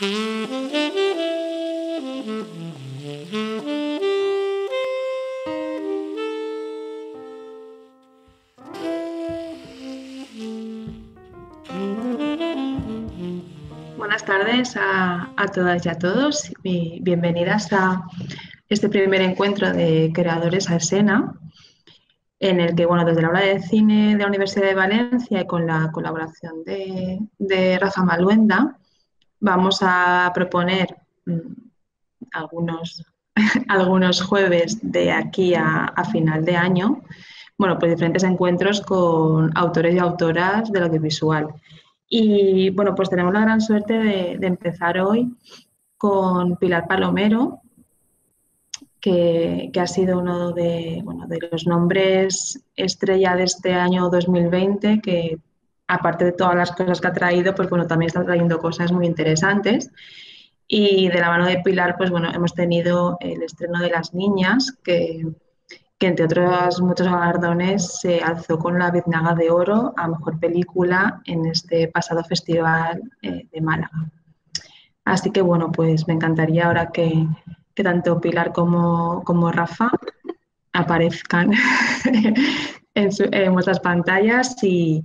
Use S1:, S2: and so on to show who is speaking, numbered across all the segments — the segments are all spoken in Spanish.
S1: Buenas tardes a, todas y a todos y bienvenidas a este primer encuentro de creadores a escena en el que, bueno, desde la obra de cine de la Universidad de Valencia y con la colaboración de, Rafa Maluenda, vamos a proponer mm, algunos, algunos jueves de aquí a, final de año, bueno, pues diferentes encuentros con autores y autoras del audiovisual. Y bueno, pues tenemos la gran suerte de empezar hoy con Pilar Palomero, que, ha sido uno de, los nombres estrella de este año 2020, que aparte de todas las cosas que ha traído, pues bueno, también está trayendo cosas muy interesantes. Y de la mano de Pilar, pues bueno, hemos tenido el estreno de Las Niñas, que, entre otros muchos galardones se alzó con la Biznaga de Oro a Mejor Película en este pasado festival eh, de Málaga. Así que bueno, pues me encantaría ahora que, que tanto Pilar como, como Rafa aparezcan en, vuestras pantallas y,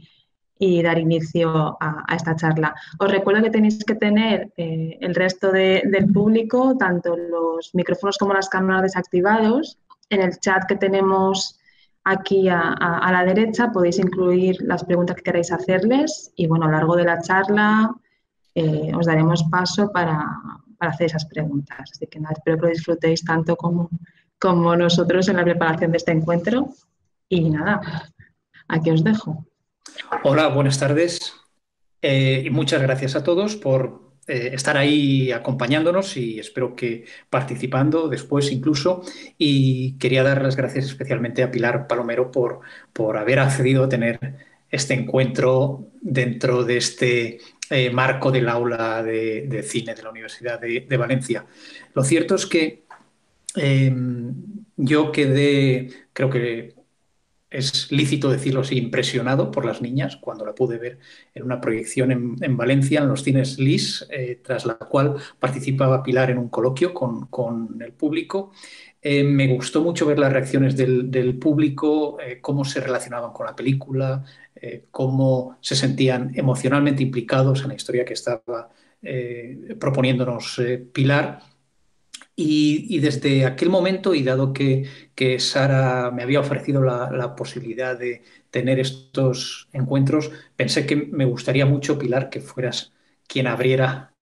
S1: dar inicio a, esta charla. Os recuerdo que tenéis que tener eh, el resto del público, tanto los micrófonos como las cámaras desactivados. En el chat que tenemos aquí a, la derecha podéis incluir las preguntas que queráis hacerles y bueno, a lo largo de la charla eh, os daremos paso para, hacer esas preguntas. Así que nada, espero que lo disfrutéis tanto como, como nosotros en la preparación de este encuentro. Y nada, aquí os dejo.
S2: Hola, buenas tardes. Eh, y muchas gracias a todos por eh, estar ahí acompañándonos y espero que participando después incluso. Y quería dar las gracias especialmente a Pilar Palomero por, por haber accedido a tener este encuentro dentro de este eh, marco del aula de, cine de la Universidad de, Valencia. Lo cierto es que em, yo quedé, creo que es lícito decirlo así, impresionado por las niñas cuando la pude ver en una proyección en, Valencia, en los cines LIS, eh, tras la cual participaba Pilar en un coloquio con, el público. Eh, me gustó mucho ver las reacciones del, público, cómo se relacionaban con la película, eh, cómo se sentían emocionalmente implicados en la historia que estaba eh, proponiéndonos eh, Pilar. Y, desde aquel momento, y dado que, Sara me había ofrecido la, posibilidad de tener estos encuentros, pensé que me gustaría mucho, Pilar, que fueras quien abriera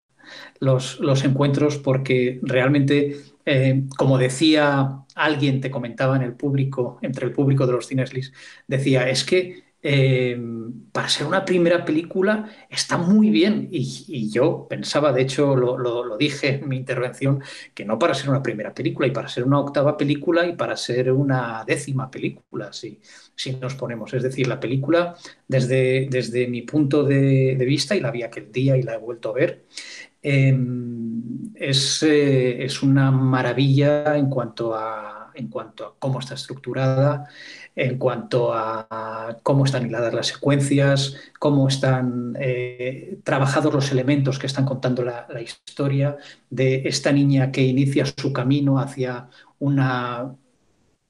S2: los, los encuentros, porque realmente, como decía alguien, te comentaba en el público, entre el público de los Cineslis, decía, es que eh, para ser una primera película está muy bien. Y, yo pensaba, de hecho lo, dije en mi intervención, que no para ser una primera película, y para ser una octava película y para ser una décima película, si, nos ponemos. Es decir, la película, desde, desde mi punto de, vista, y la vi aquel día y la he vuelto a ver, em, es, eh, es, una maravilla en cuanto a, en cuanto a cómo está estructurada en cuanto a cómo están hiladas las secuencias, cómo están eh, trabajados los elementos que están contando la, historia de esta niña que inicia su camino hacia una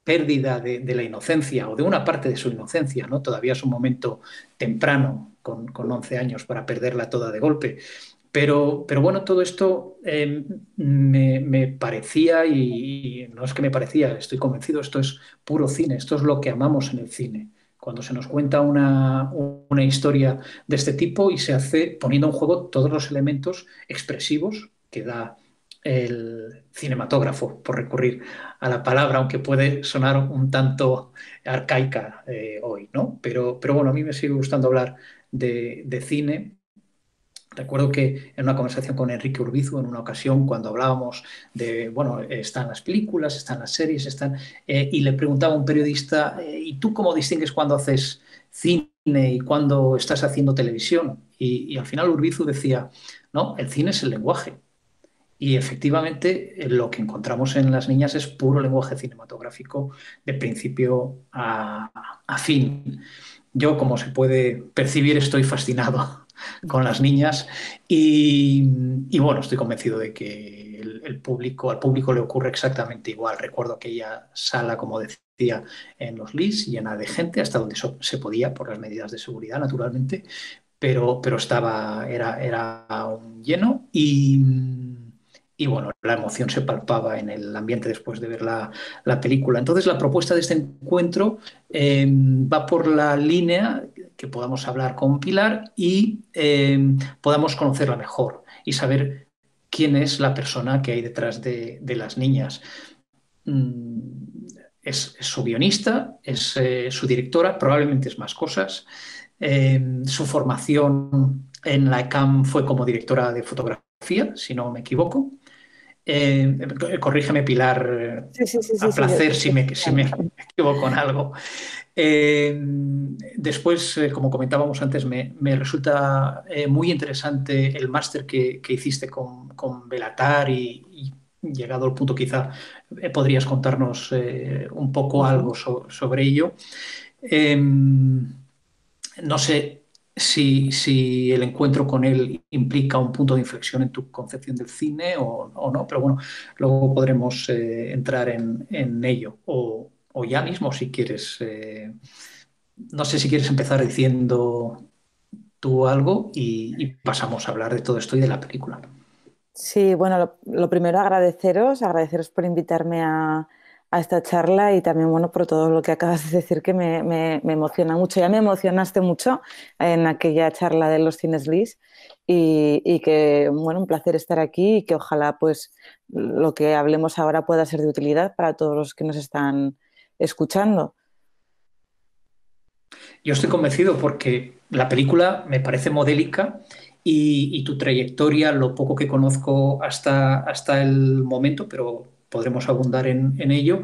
S2: pérdida de, la inocencia o de una parte de su inocencia, ¿no? Todavía es un momento temprano, con, con 11 años, para perderla toda de golpe. Pero, pero bueno, todo esto eh, me, parecía, y, no es que me parecía, estoy convencido, esto es puro cine, esto es lo que amamos en el cine. Cuando se nos cuenta una, historia de este tipo y se hace poniendo en juego todos los elementos expresivos que da el cinematógrafo, por recurrir a la palabra, aunque puede sonar un tanto arcaica eh, hoy, ¿no? Pero, pero bueno, a mí me sigue gustando hablar de, de cine Recuerdo que en una conversación con Enrique Urbizu, en una ocasión, cuando hablábamos de, bueno, están las películas, están las series, están, eh, y le preguntaba un periodista, eh, ¿y tú cómo distingues cuando haces cine y cuando estás haciendo televisión? Y, al final Urbizu decía, no, el cine es el lenguaje. Y efectivamente eh, lo que encontramos en las niñas es puro lenguaje cinematográfico de principio a fin. Yo, como se puede percibir, estoy fascinado con las niñas. Y, bueno, estoy convencido de que el, público, al público le ocurre exactamente igual. Recuerdo aquella sala, como decía, en los LIS, llena de gente, hasta donde se podía, por las medidas de seguridad, naturalmente, pero, pero estaba, era, era un lleno y, y bueno, la emoción se palpaba en el ambiente después de ver la, la película. Entonces, la propuesta de este encuentro eh, va por la línea que podamos hablar con Pilar y eh, podamos conocerla mejor y saber quién es la persona que hay detrás de, las niñas. Mm, es, su guionista, es eh, su directora, probablemente es más cosas. su formación en la ECAM fue como directora de fotografía, si no me equivoco. Eh, corrígeme, Pilar, a placer si, me, equivoco en algo. Eh, después, eh, como comentábamos antes, me, resulta muy interesante el máster que, hiciste con, con Belatar y, llegado al punto quizá podrías contarnos un poco algo sobre ello. no sé, si, el encuentro con él implica un punto de inflexión en tu concepción del cine o, no, pero bueno, luego podremos eh, entrar en, ello. O, ya mismo, si quieres, eh, no sé si quieres empezar diciendo tú algo y, pasamos a hablar de todo esto y de la película.
S3: Sí, bueno, lo, lo primero agradeceros, agradeceros por invitarme a, a esta charla y también, bueno, por todo lo que acabas de decir que me, me, emociona mucho. Ya me emocionaste mucho en aquella charla de los cines Lis y, y, que, bueno, un placer estar aquí y que ojalá, pues, lo que hablemos ahora pueda ser de utilidad para todos los que nos están escuchando.
S2: Yo estoy convencido porque la película me parece modélica y, y tu trayectoria, lo poco que conozco hasta, hasta el momento, pero podremos abundar en, ello,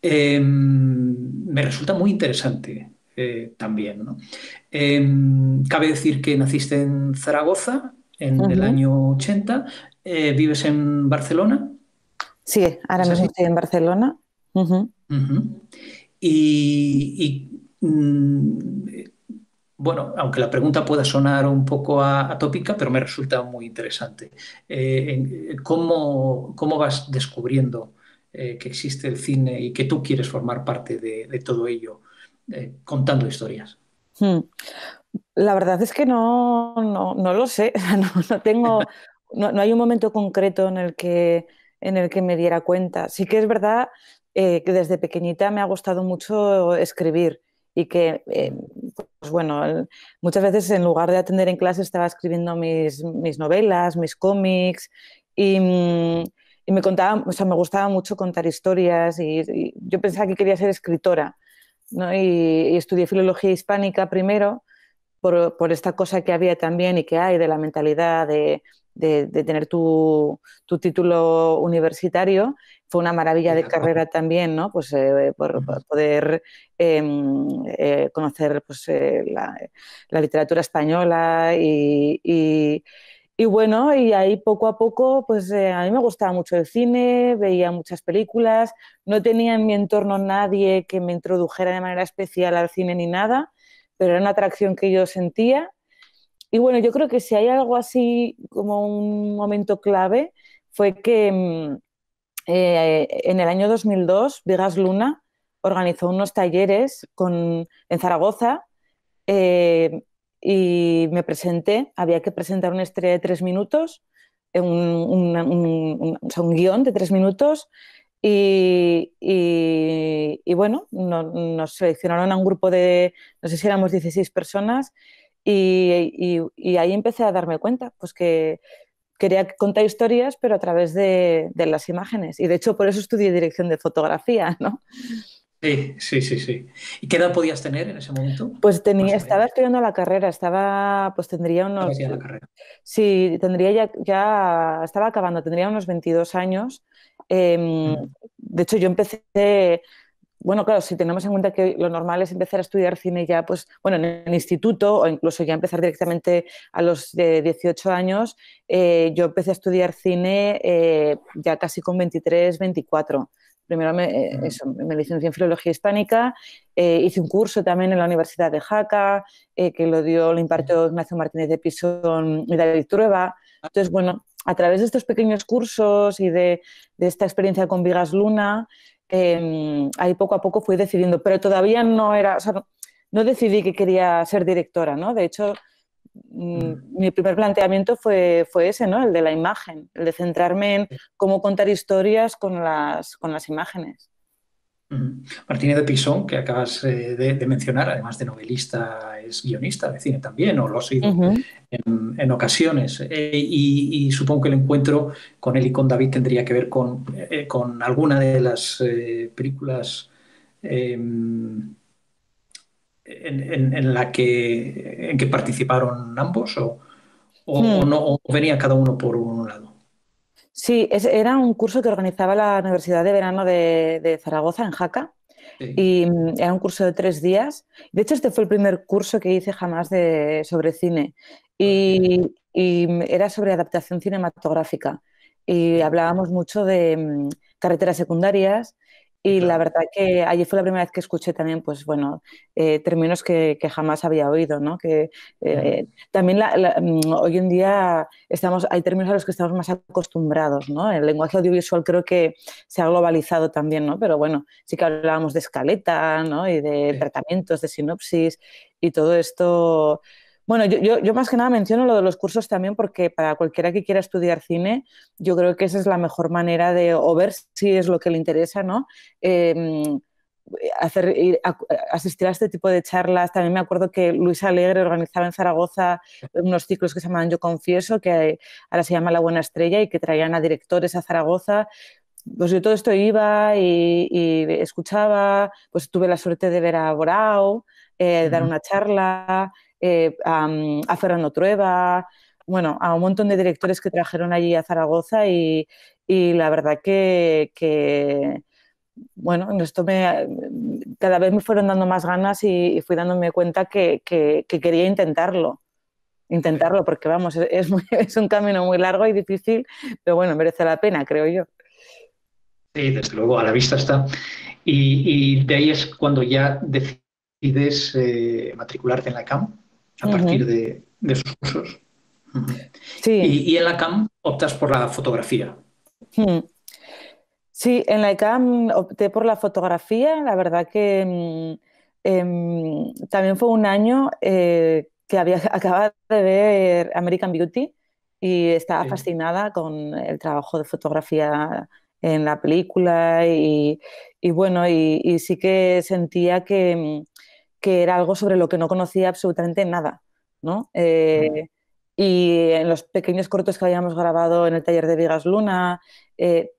S2: em, me resulta muy interesante eh, también. Em, cabe decir que naciste en Zaragoza en el año 80, eh, vives en Barcelona.
S3: Sí, ahora mismo estoy en Barcelona.
S2: Y, mm, bueno, aunque la pregunta pueda sonar un poco atópica, pero me resulta muy interesante. Eh, ¿cómo, vas descubriendo eh, que existe el cine y que tú quieres formar parte de, todo ello, eh, contando historias? Hmm.
S3: La verdad es que no, no, lo sé, no, tengo, no, hay un momento concreto en el, que, en el que me diera cuenta. Sí que es verdad que desde pequeñita me ha gustado mucho escribir y que, pues bueno, muchas veces en lugar de atender en clase estaba escribiendo mis, mis novelas, mis cómics y, mm, me contaba, o sea, me gustaba mucho contar historias y, yo pensaba que quería ser escritora ¿no? y, estudié filología hispánica primero por, por, esta cosa que había también y que hay de la mentalidad de, de, de tener tu, tu título universitario fue una maravilla de carrera también, ¿no? Pues eh, por, poder em, eh, conocer pues, eh, la, literatura española y, y, bueno, y ahí poco a poco, pues a mí me gustaba mucho el cine, veía muchas películas, no tenía en mi entorno nadie que me introdujera de manera especial al cine ni nada, pero era una atracción que yo sentía. Y bueno, yo creo que si hay algo así como un momento clave, fue que em, eh, en el año 2002, Vigas Luna organizó unos talleres en Zaragoza eh, y me presenté. Había que presentar una estrella de tres minutos, un, un, guion de tres minutos. Y, bueno, nos seleccionaron a un grupo de, no sé si éramos 16 personas, y, y, ahí empecé a darme cuenta, pues que, quería contar historias, pero a través de, las imágenes. Y de hecho, por eso estudié dirección de fotografía, ¿no?
S2: Sí, sí, sí, sí. ¿Y qué edad podías tener en ese momento?
S3: Pues tenía, estaba estudiando la carrera, estaba, pues tendría unos... La carrera. Sí, tendría ya, ya, estaba acabando, tendría unos 22 años. Em, de hecho, yo empecé bueno, claro, si tenemos en cuenta que lo normal es empezar a estudiar cine ya, pues, bueno, en el instituto o incluso ya empezar directamente a los de 18 años, eh, yo empecé a estudiar cine eh, ya casi con 23, 24. Primero me, eh, me licencié en Filología Hispánica, eh, hice un curso también en la Universidad de Jaca, que lo dio, lo impartió Ignacio Martínez de Pisón y David Trueba. Entonces, bueno, a través de estos pequeños cursos y de, esta experiencia con Vigas Luna, em, ahí poco a poco fui decidiendo, pero todavía no era, o sea, no, decidí que quería ser directora, ¿no? De hecho, mm, mm. mi primer planteamiento fue, fue ese, ¿no? El de la imagen, el de centrarme en cómo contar historias con las, con las imágenes.
S2: Martínez de Pisón, que acabas eh, de, mencionar, además de novelista, es guionista de cine también, o lo ha sido en, ocasiones. Eh, y, supongo que el encuentro con él y con David tendría que ver con, eh, con alguna de las películas em, en, la que, en que participaron ambos, o, hmm. no, o venía cada uno por un lado.
S3: Sí, era un curso que organizaba la Universidad de Verano de, Zaragoza, en Jaca. Y mm, era un curso de tres días. De hecho, este fue el primer curso que hice jamás de, sobre cine. Y, era sobre adaptación cinematográfica. Y hablábamos mucho de mm, carreteras secundarias y la verdad que allí fue la primera vez que escuché también, pues bueno, eh, términos que, jamás había oído, ¿no? Que eh, también mm, hoy en día estamos, hay términos a los que estamos más acostumbrados, ¿no? El lenguaje audiovisual creo que se ha globalizado también, ¿no? Pero bueno, sí que hablábamos de escaleta, ¿no? Y de tratamientos, de sinopsis y todo esto bueno, yo, más que nada menciono lo de los cursos también porque para cualquiera que quiera estudiar cine, yo creo que esa es la mejor manera de o ver si es lo que le interesa, ¿no? Em, hacer, asistir a este tipo de charlas. También me acuerdo que Luis Alegre organizaba en Zaragoza unos ciclos que se llamaban Yo Confieso, que ahora se llama La Buena Estrella y que traían a directores a Zaragoza. Pues yo todo esto iba y, escuchaba, pues tuve la suerte de ver a Borao, eh, dar una charla, eh, a, Fernando Trueba, bueno, a un montón de directores que trajeron allí a Zaragoza y, la verdad que, bueno, esto me, cada vez me fueron dando más ganas y, fui dándome cuenta que, quería intentarlo. Intentarlo, porque vamos, es, es, un camino muy largo y difícil, pero bueno, merece la pena, creo yo.
S2: Sí, desde luego, a la vista está. Y, de ahí es cuando ya decides eh, matricularte en la CAM a partir de, sus cursos. Y, en la CAM optas por la fotografía.
S3: Sí, en la CAM opté por la fotografía. La verdad que mm, em, también fue un año eh, que había acabado de ver American Beauty y estaba fascinada con el trabajo de fotografía en la película y, bueno, y, sí que sentía que, mm, que era algo sobre lo que no conocía absolutamente nada, ¿no? Eh, y en los pequeños cortos que habíamos grabado en el taller de Vigas Luna, eh,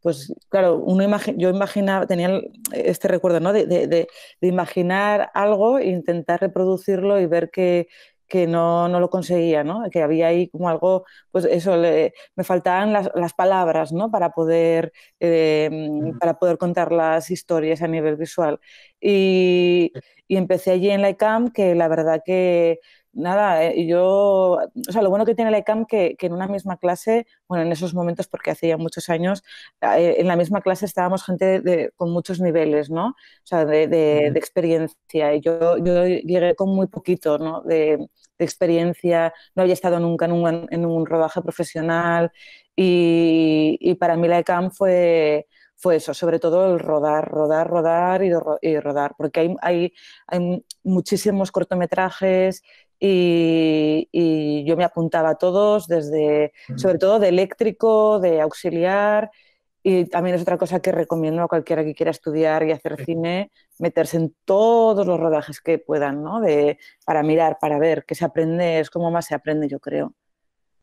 S3: pues claro, uno yo imaginaba, tenía este recuerdo, ¿no? De, de, imaginar algo e intentar reproducirlo y ver que, que no, no, lo conseguía, ¿no? Que había ahí como algo, pues eso, me faltaban las, las, palabras, ¿no? Para poder, eh, para poder contar las historias a nivel visual. Y, y empecé allí en la ICAM, que la verdad que nada, eh, yo, o sea, lo bueno que tiene la ICAM que, que en una misma clase, bueno, en esos momentos, porque hacía muchos años, eh, en la misma clase estábamos gente de, con muchos niveles, ¿no? O sea, de, de, experiencia. Y yo, yo, llegué con muy poquito, ¿no? De, experiencia, no había estado nunca en un, en un rodaje profesional y, y, para mí la ICAM fue fue eso, sobre todo el rodar, rodar, rodar y, rodar, porque hay, hay, hay muchísimos cortometrajes y, yo me apuntaba a todos, desde, sobre todo de eléctrico, de auxiliar, y también es otra cosa que recomiendo a cualquiera que quiera estudiar y hacer cine, meterse en todos los rodajes que puedan, ¿no? De, para mirar, para ver qué se aprende, es como más se aprende, yo creo.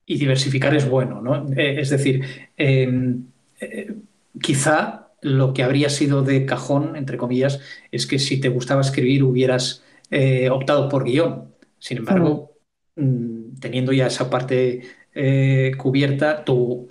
S2: Y diversificar es bueno, ¿no? Eh, es decir, em, eh, quizá lo que habría sido de cajón, entre comillas, es que si te gustaba escribir hubieras eh, optado por guion. Sin embargo, mm, teniendo ya esa parte eh, cubierta, tu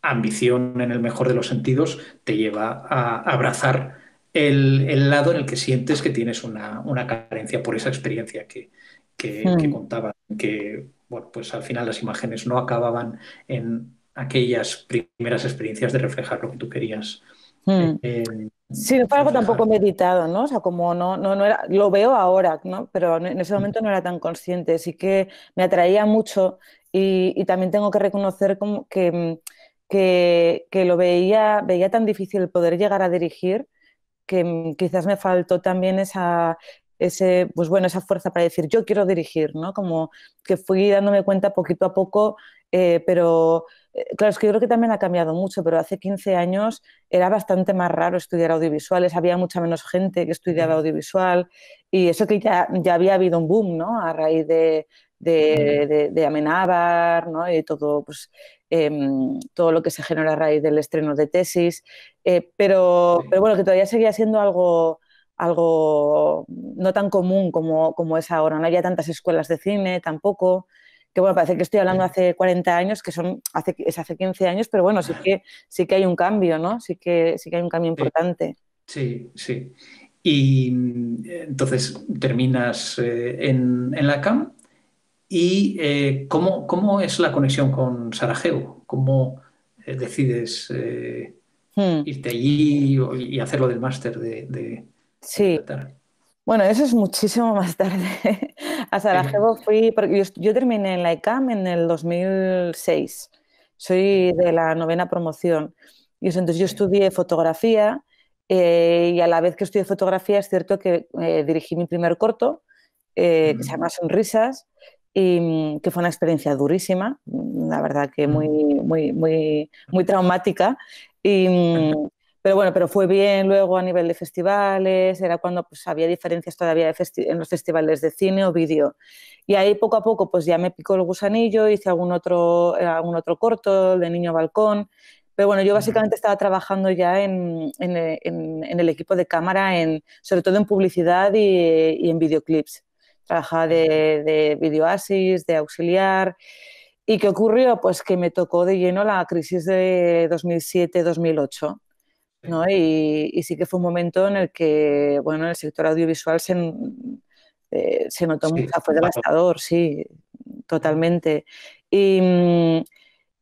S2: ambición, en el mejor de los sentidos, te lleva a abrazar el, lado en el que sientes que tienes una, carencia por esa experiencia que, que, que contaba, que bueno, pues al final las imágenes no acababan en aquellas primeras experiencias de reflejar lo que tú querías
S3: Hmm. sí, no fue algo tampoco meditado, ¿no? O sea, como no, no, no era, lo veo ahora, ¿no? Pero en ese momento no era tan consciente, sí que me atraía mucho y, y también tengo que reconocer como que, que, que, lo veía, veía tan difícil poder llegar a dirigir que quizás me faltó también esa, ese, pues bueno, esa fuerza para decir yo quiero dirigir, ¿no? Como que fui dándome cuenta poquito a poco, eh, pero eh, claro, es que yo creo que también ha cambiado mucho, pero hace 15 años era bastante más raro estudiar audiovisuales, había mucha menos gente que estudiaba audiovisual y eso que ya, ya había habido un boom, ¿no? A raíz de, de, de, Amenábar, ¿no? Y todo, pues, em, todo lo que se genera a raíz del estreno de tesis, eh, pero, pero bueno, que todavía seguía siendo algo algo no tan común como, como es ahora. No había tantas escuelas de cine tampoco. Que bueno, parece que estoy hablando hace 40 años, que son hace, es hace 15 años, pero bueno, sí que, sí que hay un cambio, ¿no? Sí que, sí que hay un cambio importante.
S2: Sí, sí. Y entonces terminas eh, en, en, la CAM y eh, ¿cómo, ¿cómo, es la conexión con Sarajevo? ¿Cómo eh, decides hmm. irte allí y hacerlo del máster de,
S3: Sí. Bueno, eso es muchísimo más tarde. A Sarajevo fui, porque yo, terminé en la ICAM en el 2006. Soy de la novena promoción. Y entonces yo estudié fotografía eh, y a la vez que estudié fotografía es cierto que eh, dirigí mi primer corto, eh, que se llama Sonrisas, y mm, que fue una experiencia durísima, la verdad que muy, muy, muy, muy traumática. Y, mm, pero bueno, pero fue bien luego a nivel de festivales, era cuando pues, había diferencias todavía en los festivales de cine o vídeo. Y ahí poco a poco pues ya me picó el gusanillo, hice algún otro, eh, algún otro corto, de Niño Balcón. Pero bueno, yo básicamente estaba trabajando ya en, en, en, el equipo de cámara, en, sobre todo en publicidad y, y en videoclips. Trabajaba de, de videoasis, de auxiliar. ¿Y qué ocurrió? Pues que me tocó de lleno la crisis de 2007-2008 ¿no? Y, sí que fue un momento en el que, bueno, el sector audiovisual se, eh, se notó mucho, fue devastador, sí, totalmente. Y,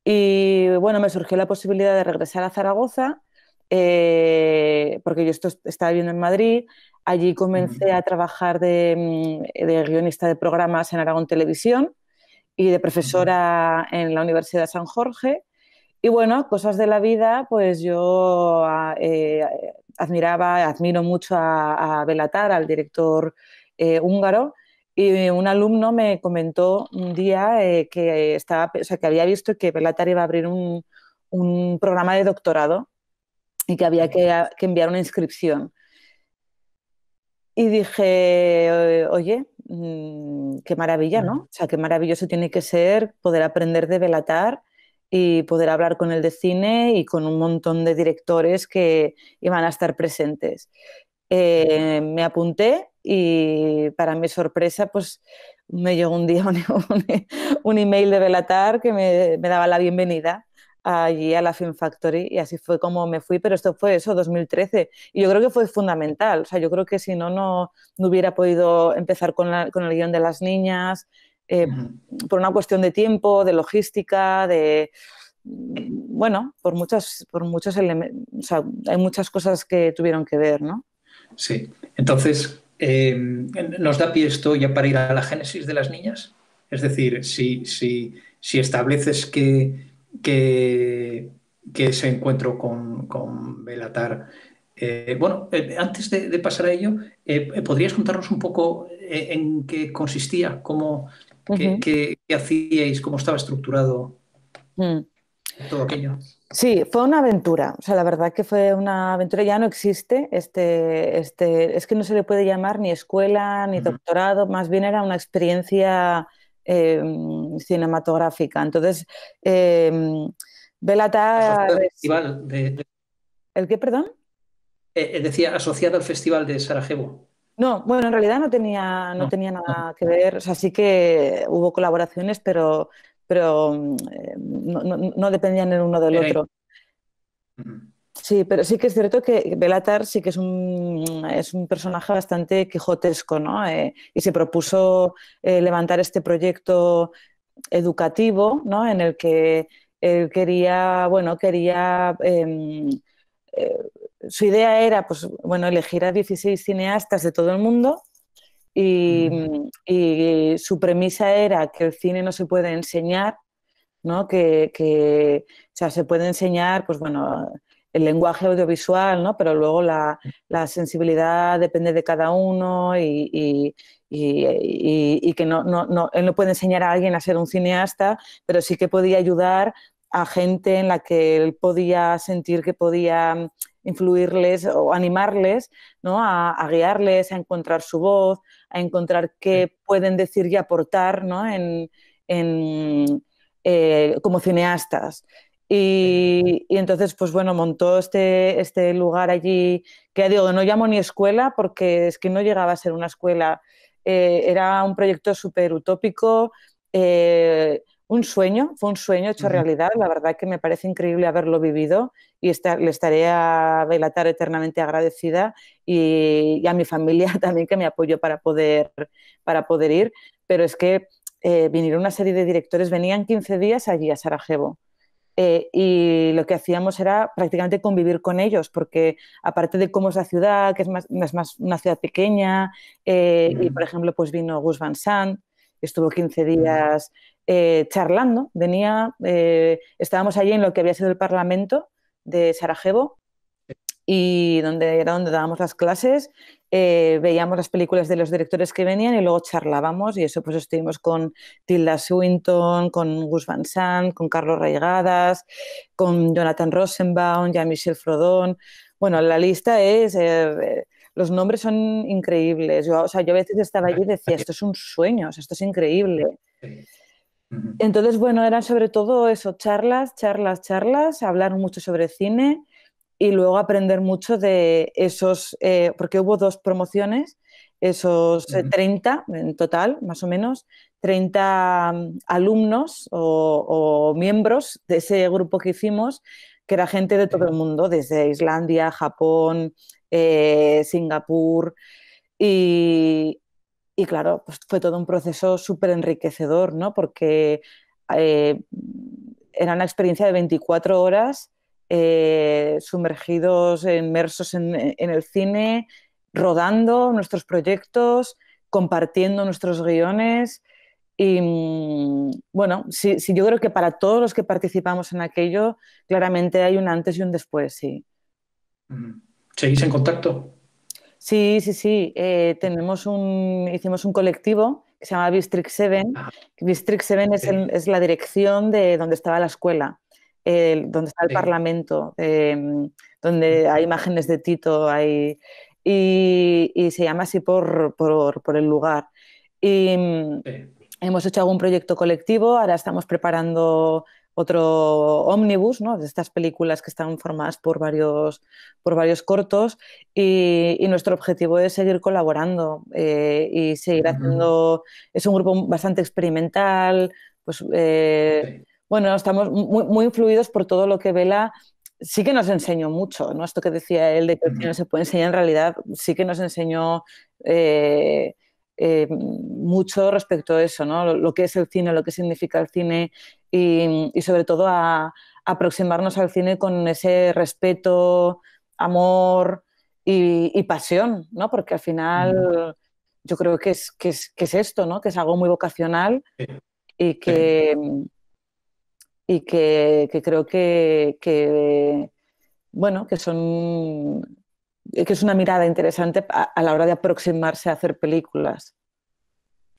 S3: y, bueno, me surgió la posibilidad de regresar a Zaragoza, eh, porque yo esto, estaba viviendo en Madrid, allí comencé a trabajar de, de, guionista de programas en Aragón Televisión y de profesora en la Universidad de San Jorge. Y bueno, cosas de la vida, pues yo ah, eh, admiraba, admiro mucho a, Belatar, al director eh, húngaro, y un alumno me comentó un día eh, que, estaba, o sea, que había visto que Belatar iba a abrir un, un programa de doctorado y que había que, que, enviar una inscripción. Y dije, oye, mm, qué maravilla, ¿no? O sea, qué maravilloso tiene que ser poder aprender de Belatar y poder hablar con el de cine y con un montón de directores que iban a estar presentes. Eh, me apunté y para mi sorpresa, pues me llegó un día un, email de Belatar que me, me, daba la bienvenida allí a la Film Factory y así fue como me fui, pero esto fue eso, 2013. Y yo creo que fue fundamental, o sea, yo creo que si no, no, no hubiera podido empezar con, la, con el guion de las niñas, eh, por una cuestión de tiempo, de logística, de bueno, por muchas, por muchos elementos, o sea, hay muchas cosas que tuvieron que ver, ¿no?
S2: Sí. Entonces, eh, ¿nos da pie esto ya para ir a la génesis de las niñas? Es decir, si, si, si estableces que, que, que, ese encuentro con, con Belatar. Eh, bueno, antes de, pasar a ello, ¿podrías contarnos un poco en qué consistía? ¿Cómo, ¿Qué, hacíais? ¿Cómo estaba estructurado mm. todo aquello?
S3: Sí, fue una aventura. O sea, la verdad que fue una aventura. Ya no existe este, este, es que no se le puede llamar ni escuela ni doctorado. Más bien era una experiencia em, cinematográfica. Entonces, eh, ¿El qué, perdón?
S2: Eh, eh, decía, asociada al Festival de Sarajevo.
S3: No, bueno, en realidad no tenía, no, tenía nada que ver. O sea, sí que hubo colaboraciones, pero, pero eh, no, dependían el uno del otro. Sí, pero sí que es cierto que Belatar sí que es un, es un personaje bastante quijotesco, ¿no? Eh, y se propuso eh, levantar este proyecto educativo, ¿no? En el que él quería, bueno, quería em, su idea era, pues, bueno, elegir a 16 cineastas de todo el mundo y, y, su premisa era que el cine no se puede enseñar, ¿no? Que, que, o sea, se puede enseñar, pues bueno, el lenguaje audiovisual, ¿no? Pero luego la, la sensibilidad depende de cada uno y, y, y que no, no, no, él no puede enseñar a alguien a ser un cineasta, pero sí que podía ayudar a gente en la que él podía sentir que podía influirles o animarles, ¿no? a, guiarles, a encontrar su voz, a encontrar qué pueden decir y aportar ¿no? en, en, eh, como cineastas. Y, y, entonces, pues bueno, montó este, este lugar allí, que digo, no llamo ni escuela porque es que no llegaba a ser una escuela, eh, era un proyecto súper utópico, eh, un sueño, fue un sueño hecho realidad. La verdad que me parece increíble haberlo vivido y le estaré a Bailatar eternamente agradecida y, a mi familia también que me apoyó para poder, para poder ir. Pero es que eh, vinieron una serie de directores, venían 15 días allí a Sarajevo. Eh, y lo que hacíamos era prácticamente convivir con ellos, porque aparte de cómo es la ciudad, que es más, es más una ciudad pequeña, eh, y por ejemplo, pues vino Gus Van Sant, estuvo 15 días eh, charlando. Venía, eh, estábamos allí en lo que había sido el Parlamento de Sarajevo y donde era donde dábamos las clases, eh, veíamos las películas de los directores que venían y luego charlábamos y eso pues estuvimos con Tilda Swinton, con Gus Van Sant, con Carlos Raigadas, con Jonathan Rosenbaum, Jean-Michel Frodon. Bueno, la lista es los nombres son increíbles. Yo, o sea, yo a veces estaba allí y decía, esto es un sueño, esto es increíble. Entonces, bueno, eran sobre todo eso, charlas, charlas, charlas, hablar mucho sobre cine y luego aprender mucho de esos, eh, porque hubo dos promociones, esos 30 eh, en total, más o menos, 30 mm, alumnos o, miembros de ese grupo que hicimos, que era gente de todo el mundo, desde Islandia, Japón, eh, Singapur, y, y claro, pues fue todo un proceso súper enriquecedor, ¿no? Porque eh, era una experiencia de 24 horas eh, sumergidos, inmersos en, el cine, rodando nuestros proyectos, compartiendo nuestros guiones. Y mm, bueno, sí, yo creo que para todos los que participamos en aquello, claramente hay un antes y un después, sí.
S2: ¿Seguís en contacto?
S3: Sí, sí, sí. Eh, tenemos un, hicimos un colectivo que se llama Bistrix 7. Ah. Bistrix 7 es, es, la dirección de donde estaba la escuela, donde está el Parlamento, em, donde hay imágenes de Tito, hay, y, y se llama así por, por, por el lugar. Y hemos hecho algún proyecto colectivo, ahora estamos preparando otro ómnibus, ¿no? de estas películas que están formadas por varios, por varios cortos y, nuestro objetivo es seguir colaborando eh, y seguir haciendo, es un grupo bastante experimental, pues eh, bueno, estamos muy, muy, influidos por todo lo que Vela sí que nos enseñó mucho, ¿no? Esto que decía él de que el cine se puede enseñar en realidad, sí que nos enseñó eh, eh, mucho respecto a eso, ¿no? Lo, que es el cine, lo que significa el cine y, sobre todo a, aproximarnos al cine con ese respeto, amor y, pasión, ¿no? Porque al final yo creo que es, que es, que es esto, ¿no? Que es algo muy vocacional y que, y que, creo que, que, bueno, que son que es una mirada interesante a, la hora de aproximarse a hacer películas.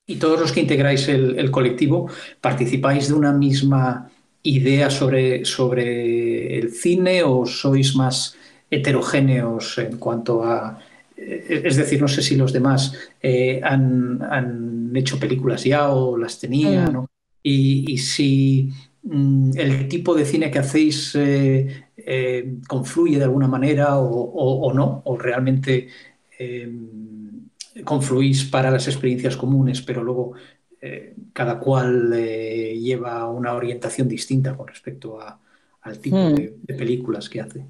S2: Y todos los que integráis el, colectivo, ¿participáis de una misma idea sobre, sobre el cine o sois más heterogéneos en cuanto a... Eh, es decir, no sé si los demás eh, han, hecho películas ya o las tenían, mm. y, si mm, el tipo de cine que hacéis eh, eh, confluye de alguna manera o, no, o realmente confluís para las experiencias comunes, pero luego eh, cada cual lleva una orientación distinta con respecto al tipo hmm. de, películas que hace.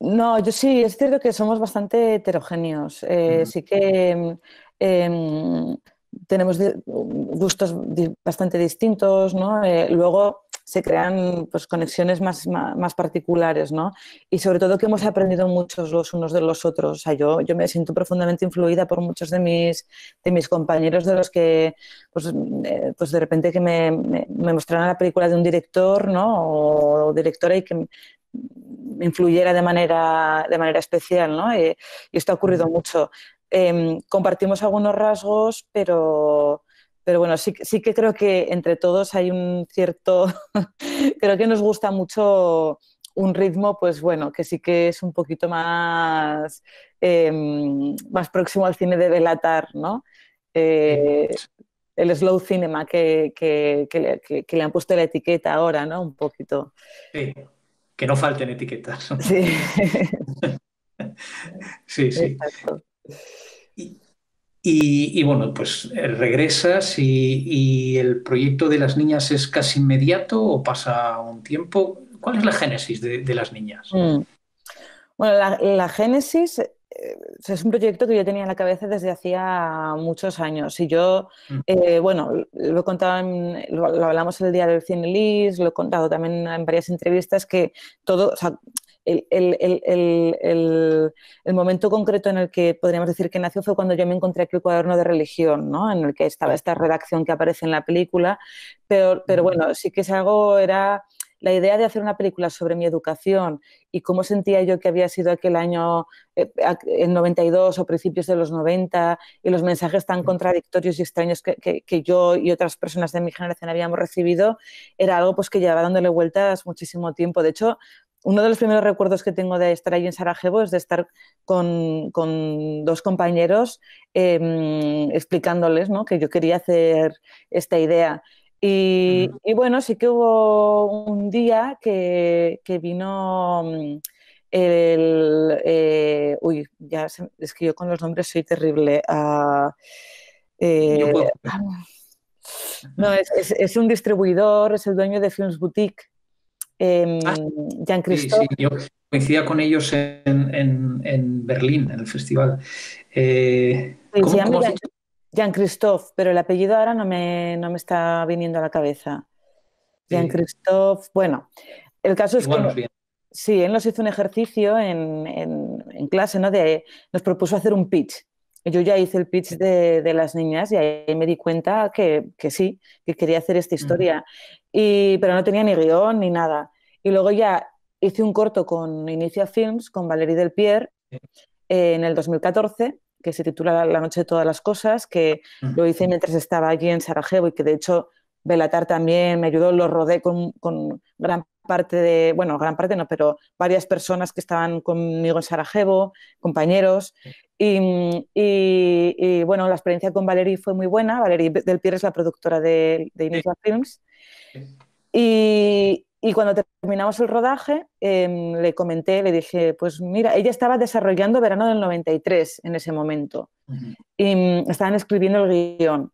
S3: No, yo sí, es cierto que somos bastante heterogéneos. Sí que em, tenemos gustos bastante distintos, ¿no? luego se crean pues, conexiones más, más, particulares, ¿no? Y sobre todo que hemos aprendido muchos los unos de los otros. O sea, yo, yo me siento profundamente influida por muchos de mis, de mis compañeros de los que, pues, eh, pues de repente que me, me, mostraran la película de un director, ¿no? O, directora y que me influyera de manera, de manera especial, ¿no? Y, y esto ha ocurrido mucho. Em, compartimos algunos rasgos, pero, pero bueno, sí, sí que creo que entre todos hay un cierto, creo que nos gusta mucho un ritmo, pues bueno, que sí que es un poquito más, em, más próximo al cine de Belatar, ¿no? Eh, el slow cinema que, que, que, le, han puesto la etiqueta ahora, ¿no? Un poquito.
S2: Sí, que no falten etiquetas.
S3: Sí.
S2: sí, sí. Y, bueno, pues eh, regresas y, el proyecto de las niñas es casi inmediato o pasa un tiempo. ¿Cuál es la génesis de, las niñas? Mm.
S3: Bueno, la, génesis eh, es un proyecto que yo tenía en la cabeza desde hacía muchos años. Y yo, mm. eh, bueno, lo he contado, lo, hablamos el día del Cine Lis, lo he contado también en varias entrevistas, que todo, el, momento concreto en el que podríamos decir que nació fue cuando yo me encontré aquí el cuaderno de religión, ¿no? en el que estaba esta redacción que aparece en la película, pero, pero bueno, sí que es algo, era la idea de hacer una película sobre mi educación y cómo sentía yo que había sido aquel año, eh, en 92 o principios de los 90, y los mensajes tan contradictorios y extraños que, que, yo y otras personas de mi generación habíamos recibido, era algo pues, que llevaba dándole vueltas muchísimo tiempo. De hecho, uno de los primeros recuerdos que tengo de estar ahí en Sarajevo es de estar con, dos compañeros em, explicándoles que yo quería hacer esta idea. Y, bueno, sí que hubo un día que, vino mm, el... Eh, uy, ya es que yo con los nombres soy terrible. Eh, no, es, un distribuidor, es el dueño de Films Boutique. Eh, Jean Christophe.
S2: yo coincidía con ellos en, Berlín, en el festival. Eh,
S3: Jean, Christophe, pero el apellido ahora no me, no me está viniendo a la cabeza. Jean Christophe, bueno, el caso es que. Sí, él nos hizo un ejercicio en, en, clase, ¿no? De, nos propuso hacer un pitch. Yo ya hice el pitch de, de las niñas y ahí me di cuenta que, que sí, que quería hacer esta historia pero no tenía ni guion ni nada. Y luego ya hice un corto con Inicia Films, con Valerie Del Pierre, en el 2014, que se titula La noche de todas las cosas, que lo hice mientras estaba allí en Sarajevo y que de hecho Belatar también me ayudó, lo rodé con, con, gran parte de, bueno, gran parte no, pero varias personas que estaban conmigo en Sarajevo, compañeros. Y, y, bueno, la experiencia con Valerie fue muy buena. Valerie Del Pierre es la productora de, de Inicia Films. Y, cuando terminamos el rodaje, em, le comenté, le dije, pues mira, ella estaba desarrollando Verano del 93 en ese momento y mm, estaban escribiendo el guion.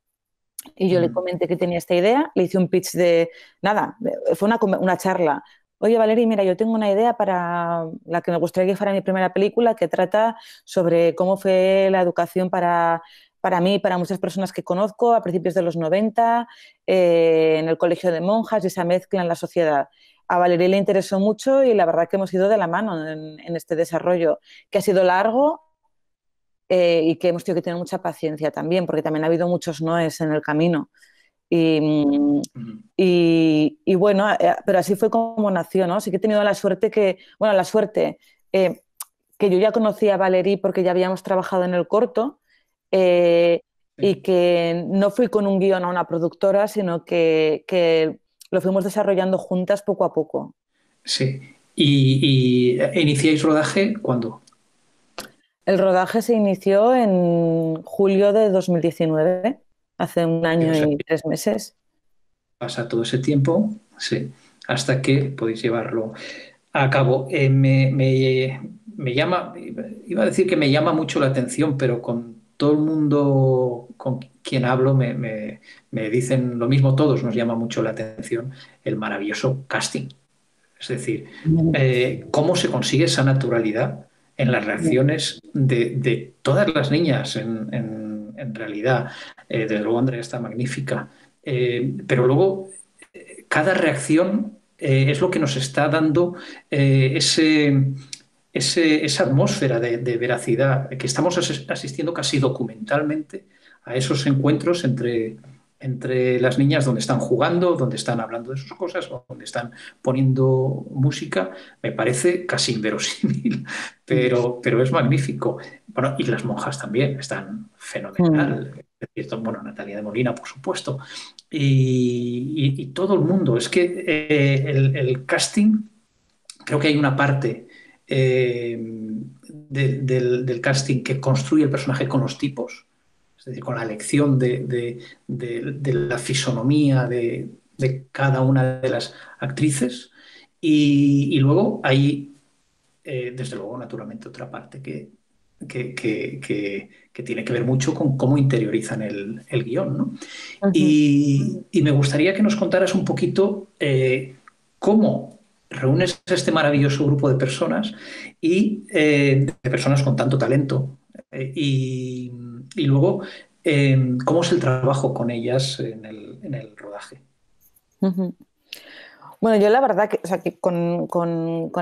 S3: Y yo le comenté que tenía esta idea, le hice un pitch de, nada, fue una, una charla. Oye, Valeria, mira, yo tengo una idea para la que me gustaría que fuera mi primera película que trata sobre cómo fue la educación para para mí y para muchas personas que conozco a principios de los 90, eh, en el colegio de monjas y esa mezcla en la sociedad. A Valeria le interesó mucho y la verdad que hemos ido de la mano en, este desarrollo, que ha sido largo eh, y que hemos tenido que tener mucha paciencia también, porque también ha habido muchos noes en el camino. Y, y, bueno, eh, pero así fue como nació, ¿no? Sí que he tenido la suerte que, bueno, la suerte, que yo ya conocía a Valerie porque ya habíamos trabajado en el corto, eh, y que no fui con un guion a una productora, sino que, lo fuimos desarrollando juntas poco a poco.
S2: Sí. ¿Y, iniciáis rodaje cuándo?
S3: El rodaje se inició en julio de 2019, hace un año y tres meses.
S2: Pasa todo ese tiempo, sí, hasta que podéis llevarlo a cabo. Eh, me, me, llama, iba a decir que me llama mucho la atención, pero con todo el mundo con quien hablo me, dicen lo mismo, todos nos llama mucho la atención el maravilloso casting. Es decir, eh, cómo se consigue esa naturalidad en las reacciones de, todas las niñas, en, realidad. Eh, desde luego, Andrea está magnífica. Eh, pero luego, cada reacción es lo que nos está dando eh, ese, esa atmósfera de, veracidad, que estamos asistiendo casi documentalmente a esos encuentros entre, entre las niñas donde están jugando, donde están hablando de sus cosas, donde están poniendo música, me parece casi inverosímil, pero, pero es magnífico. Bueno, y las monjas también están fenomenal. Mm. Bueno, Natalia de Molina, por supuesto y, todo el mundo. Es que eh, el, casting, creo que hay una parte eh, del, casting que construye el personaje con los tipos, es decir, con la elección de, la fisonomía de, cada una de las actrices. Y, luego hay, eh, desde luego, naturalmente, otra parte que, que, tiene que ver mucho con cómo interiorizan el, guion. y, me gustaría que nos contaras un poquito eh, cómo reúnes a este maravilloso grupo de personas y eh, de personas con tanto talento. Eh, y, luego, cómo es el trabajo con ellas en el, rodaje.
S3: Bueno, yo la verdad que, o sea, que con,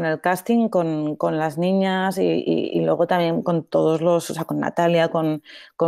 S3: el casting, con, las niñas y, luego también con todos los, o sea, con Natalia, con,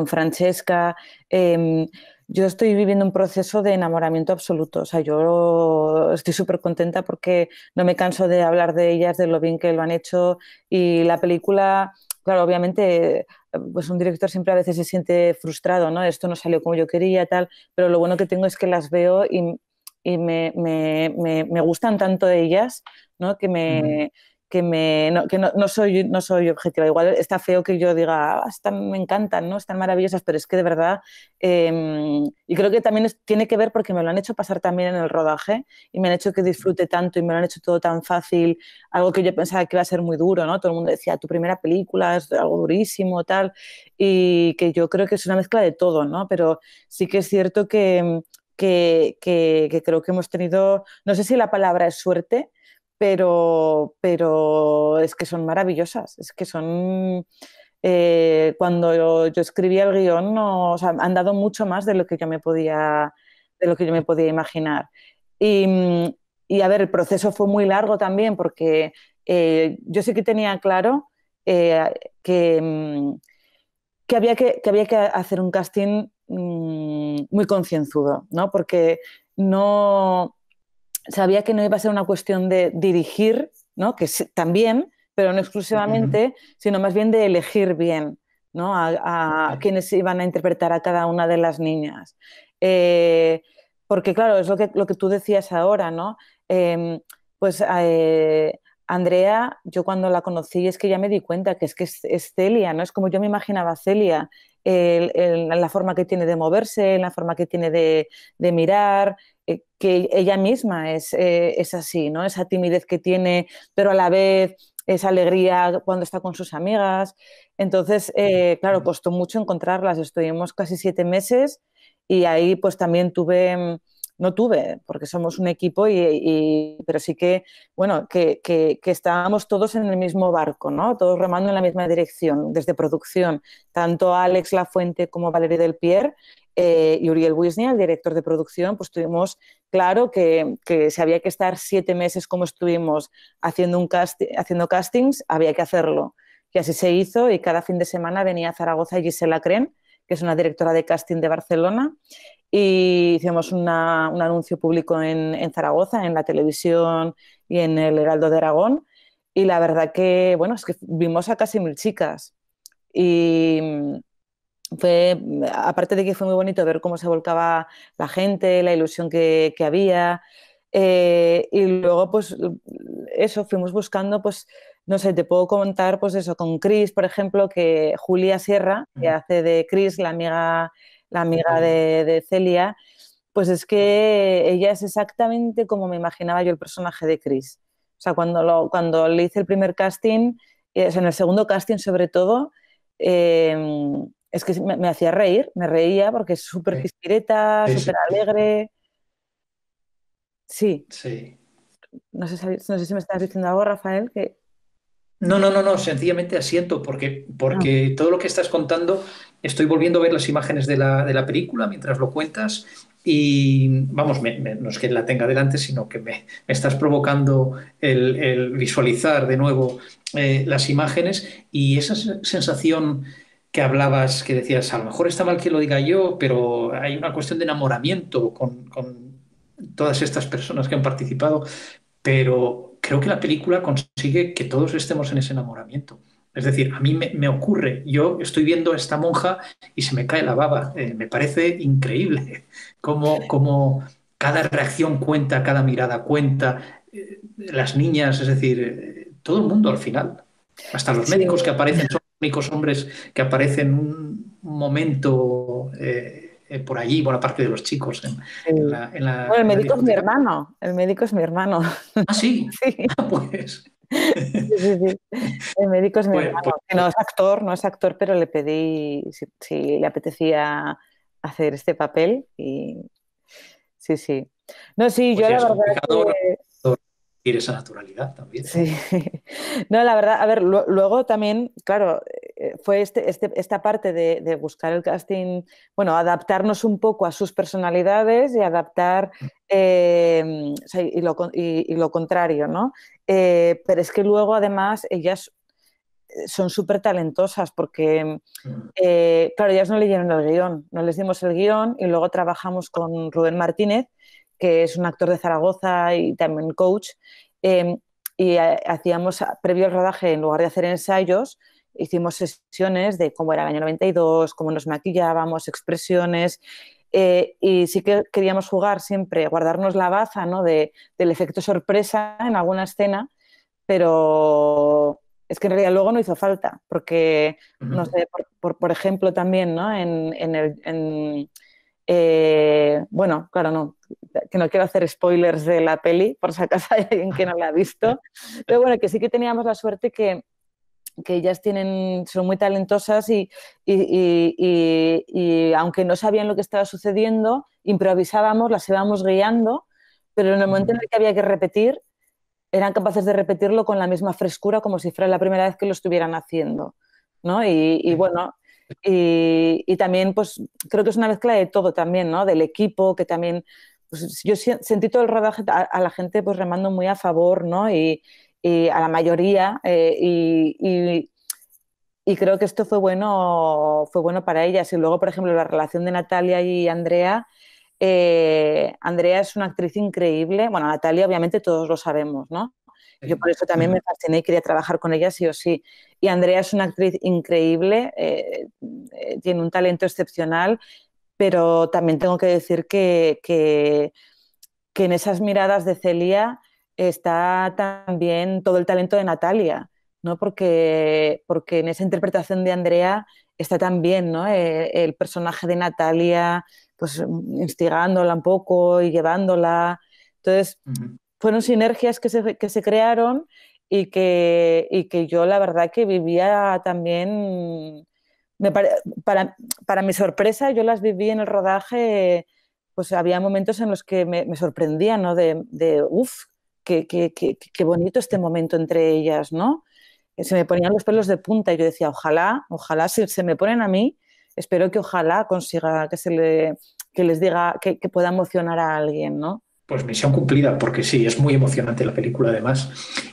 S3: Francesca, em, yo estoy viviendo un proceso de enamoramiento absoluto. O sea, yo estoy súper contenta porque no me canso de hablar de ellas, de lo bien que lo han hecho y la película, claro, obviamente pues un director siempre a veces se siente frustrado, ¿no? Esto no salió como yo quería, tal, pero lo bueno que tengo es que las veo y, y me, me, me, gustan tanto ellas, ¿no? Que me... que, me, no, que no, soy, no soy objetiva. Igual está feo que yo diga, ah, están, me encantan, ¿no? están maravillosas, pero es que de verdad, em, y creo que también tiene que ver porque me lo han hecho pasar también en el rodaje y me han hecho que disfrute tanto y me lo han hecho todo tan fácil, algo que yo pensaba que iba a ser muy duro, ¿no? Todo el mundo decía, tu primera película es algo durísimo, tal, y que yo creo que es una mezcla de todo, ¿no? Pero sí que es cierto que que, creo que hemos tenido, no sé si la palabra es suerte, pero, pero es que son maravillosas, es que son... Eh, cuando yo, escribía el guion han dado mucho más de lo que yo me podía, de lo que yo me podía imaginar. Y, a ver, el proceso fue muy largo también porque eh, yo sí que tenía claro eh, que, mm, que, había que, que, había que hacer un casting Mm, muy concienzudo, ¿no? Porque no sabía que no iba a ser una cuestión de dirigir, ¿no? Que también, pero no exclusivamente, sino más bien de elegir bien, ¿no? A, quienes iban a interpretar a cada una de las niñas. Eh, porque claro, es lo que, lo que tú decías ahora, ¿no? Em, pues eh, Andrea, yo cuando la conocí es que ya me di cuenta que es que es, Celia, ¿no? Es como yo me imaginaba Celia, la forma que tiene de moverse, la forma que tiene de, mirar, eh, que ella misma es, eh, es, así, ¿no? Esa timidez que tiene, pero a la vez esa alegría cuando está con sus amigas. Entonces, eh, claro, costó mucho encontrarlas. Estuvimos casi siete meses y ahí pues también tuve mm, no tuve, porque somos un equipo, y, pero sí que, bueno, que, estábamos todos en el mismo barco, ¿no? Todos remando en la misma dirección, desde producción. Tanto Alex Lafuente como Valerie Del Pierre eh, y Uriel Wisnia, el director de producción, pues tuvimos claro que, que, si había que estar siete meses como estuvimos haciendo, un haciendo castings, había que hacerlo. Y así se hizo y cada fin de semana venía a Zaragoza Gisela Cren, que es una directora de casting de Barcelona, y hicimos un anuncio público en, Zaragoza, en la televisión y en el Heraldo de Aragón. Y la verdad que, bueno, es que vimos a casi mil chicas. Y fue, aparte de que fue muy bonito ver cómo se volcaba la gente, la ilusión que, había. Eh, y luego, pues, eso, fuimos buscando, pues, no sé, te puedo contar, pues eso, con Cris, por ejemplo, que Julia Sierra, que hace de Cris, la amiga la amiga de, Celia, pues es que ella es exactamente como me imaginaba yo el personaje de Chris. O sea, cuando, cuando le hice el primer casting, en el segundo casting sobre todo, em, es que me, hacía reír, me reía porque es súper pispireta, súper alegre. Sí.
S2: Sí.
S3: No sé, no sé si me estás diciendo algo, Rafael, que
S2: no, no, no, no, sencillamente asiento, porque, porque ah. todo lo que estás contando, estoy volviendo a ver las imágenes de la, película mientras lo cuentas y vamos, no es que la tenga delante, sino que me, estás provocando el, visualizar de nuevo eh, las imágenes y esa sensación que hablabas, que decías, a lo mejor está mal que lo diga yo, pero hay una cuestión de enamoramiento con, con todas estas personas que han participado, pero creo que la película consigue que todos estemos en ese enamoramiento. Es decir, a mí me, ocurre, yo estoy viendo a esta monja y se me cae la baba. Eh, me parece increíble cómo, cada reacción cuenta, cada mirada cuenta, eh, las niñas, es decir, eh, todo el mundo al final. Hasta los médicos que aparecen son los únicos hombres que aparecen un momento por allí, buena parte de los chicos.
S3: el médico es mi hermano, el médico es mi hermano.
S2: Ah, sí. sí. Ah, pues.
S3: El médico es mi pues, hermano. Pues, no es actor, no es actor, pero le pedí si, le apetecía hacer este papel y sí, sí. No, sí, pues yo la verdad
S2: que... esa naturalidad también.
S3: Sí. No, la verdad, a ver, luego también, claro, eh, fue este, este, esta parte de, buscar el casting, bueno, adaptarnos un poco a sus personalidades y adaptar mm. eh, y, lo, y, lo, contrario, ¿no? Eh, pero es que luego además ellas son súper talentosas porque, mm. claro, ellas no leyeron el guion, no les dimos el guion y luego trabajamos con Rubén Martínez, que es un actor de Zaragoza y también coach, y hacíamos, previo al rodaje, en lugar de hacer ensayos, hicimos sesiones de cómo era el año 92, cómo nos maquillábamos, expresiones. Eh, y sí que queríamos jugar siempre, guardarnos la baza ¿no? de, del efecto sorpresa en alguna escena, pero es que en realidad luego no hizo falta, porque, no sé, por, por, ejemplo, también ¿no? en, en el. Eh, bueno, claro, no, que no quiero hacer spoilers de la peli, por si acaso hay alguien que no la ha visto, pero bueno, que sí que teníamos la suerte que que ellas tienen, son muy talentosas y, aunque no sabían lo que estaba sucediendo, improvisábamos, las íbamos guiando, pero en el momento en el que había que repetir, eran capaces de repetirlo con la misma frescura como si fuera la primera vez que lo estuvieran haciendo. ¿no? Y, bueno, y, también pues creo que es una mezcla de todo también, ¿no? Del equipo, que también, pues, yo sentí todo el rodaje a, la gente pues remando muy a favor, ¿no? Y, y a la mayoría eh, y, y, creo que esto fue bueno, fue bueno para ellas. Y luego, por ejemplo, la relación de Natalia y Andrea. Eh, Andrea es una actriz increíble. Bueno, Natalia obviamente todos lo sabemos, ¿no? Yo por eso también me fasciné y quería trabajar con ella sí o sí. Y Andrea es una actriz increíble, eh, tiene un talento excepcional, pero también tengo que decir que, que, que en esas miradas de Celia está también todo el talento de Natalia, ¿no? Porque, porque en esa interpretación de Andrea está también ¿no? Eh, el, personaje de Natalia, pues instigándola un poco y llevándola. Entonces, fueron sinergias que se, que se crearon y que, y que, yo la verdad que vivía también, para, para, mi sorpresa, yo las viví en el rodaje, pues había momentos en los que me, sorprendían, ¿no? De, de uff, qué, bonito este momento entre ellas, ¿no? Se me ponían los pelos de punta y yo decía, ojalá, ojalá, si se me ponen a mí, espero que ojalá consiga que, se le, que les diga, que, pueda emocionar a alguien, ¿no?
S2: Pues misión cumplida, porque sí, es muy emocionante la película además.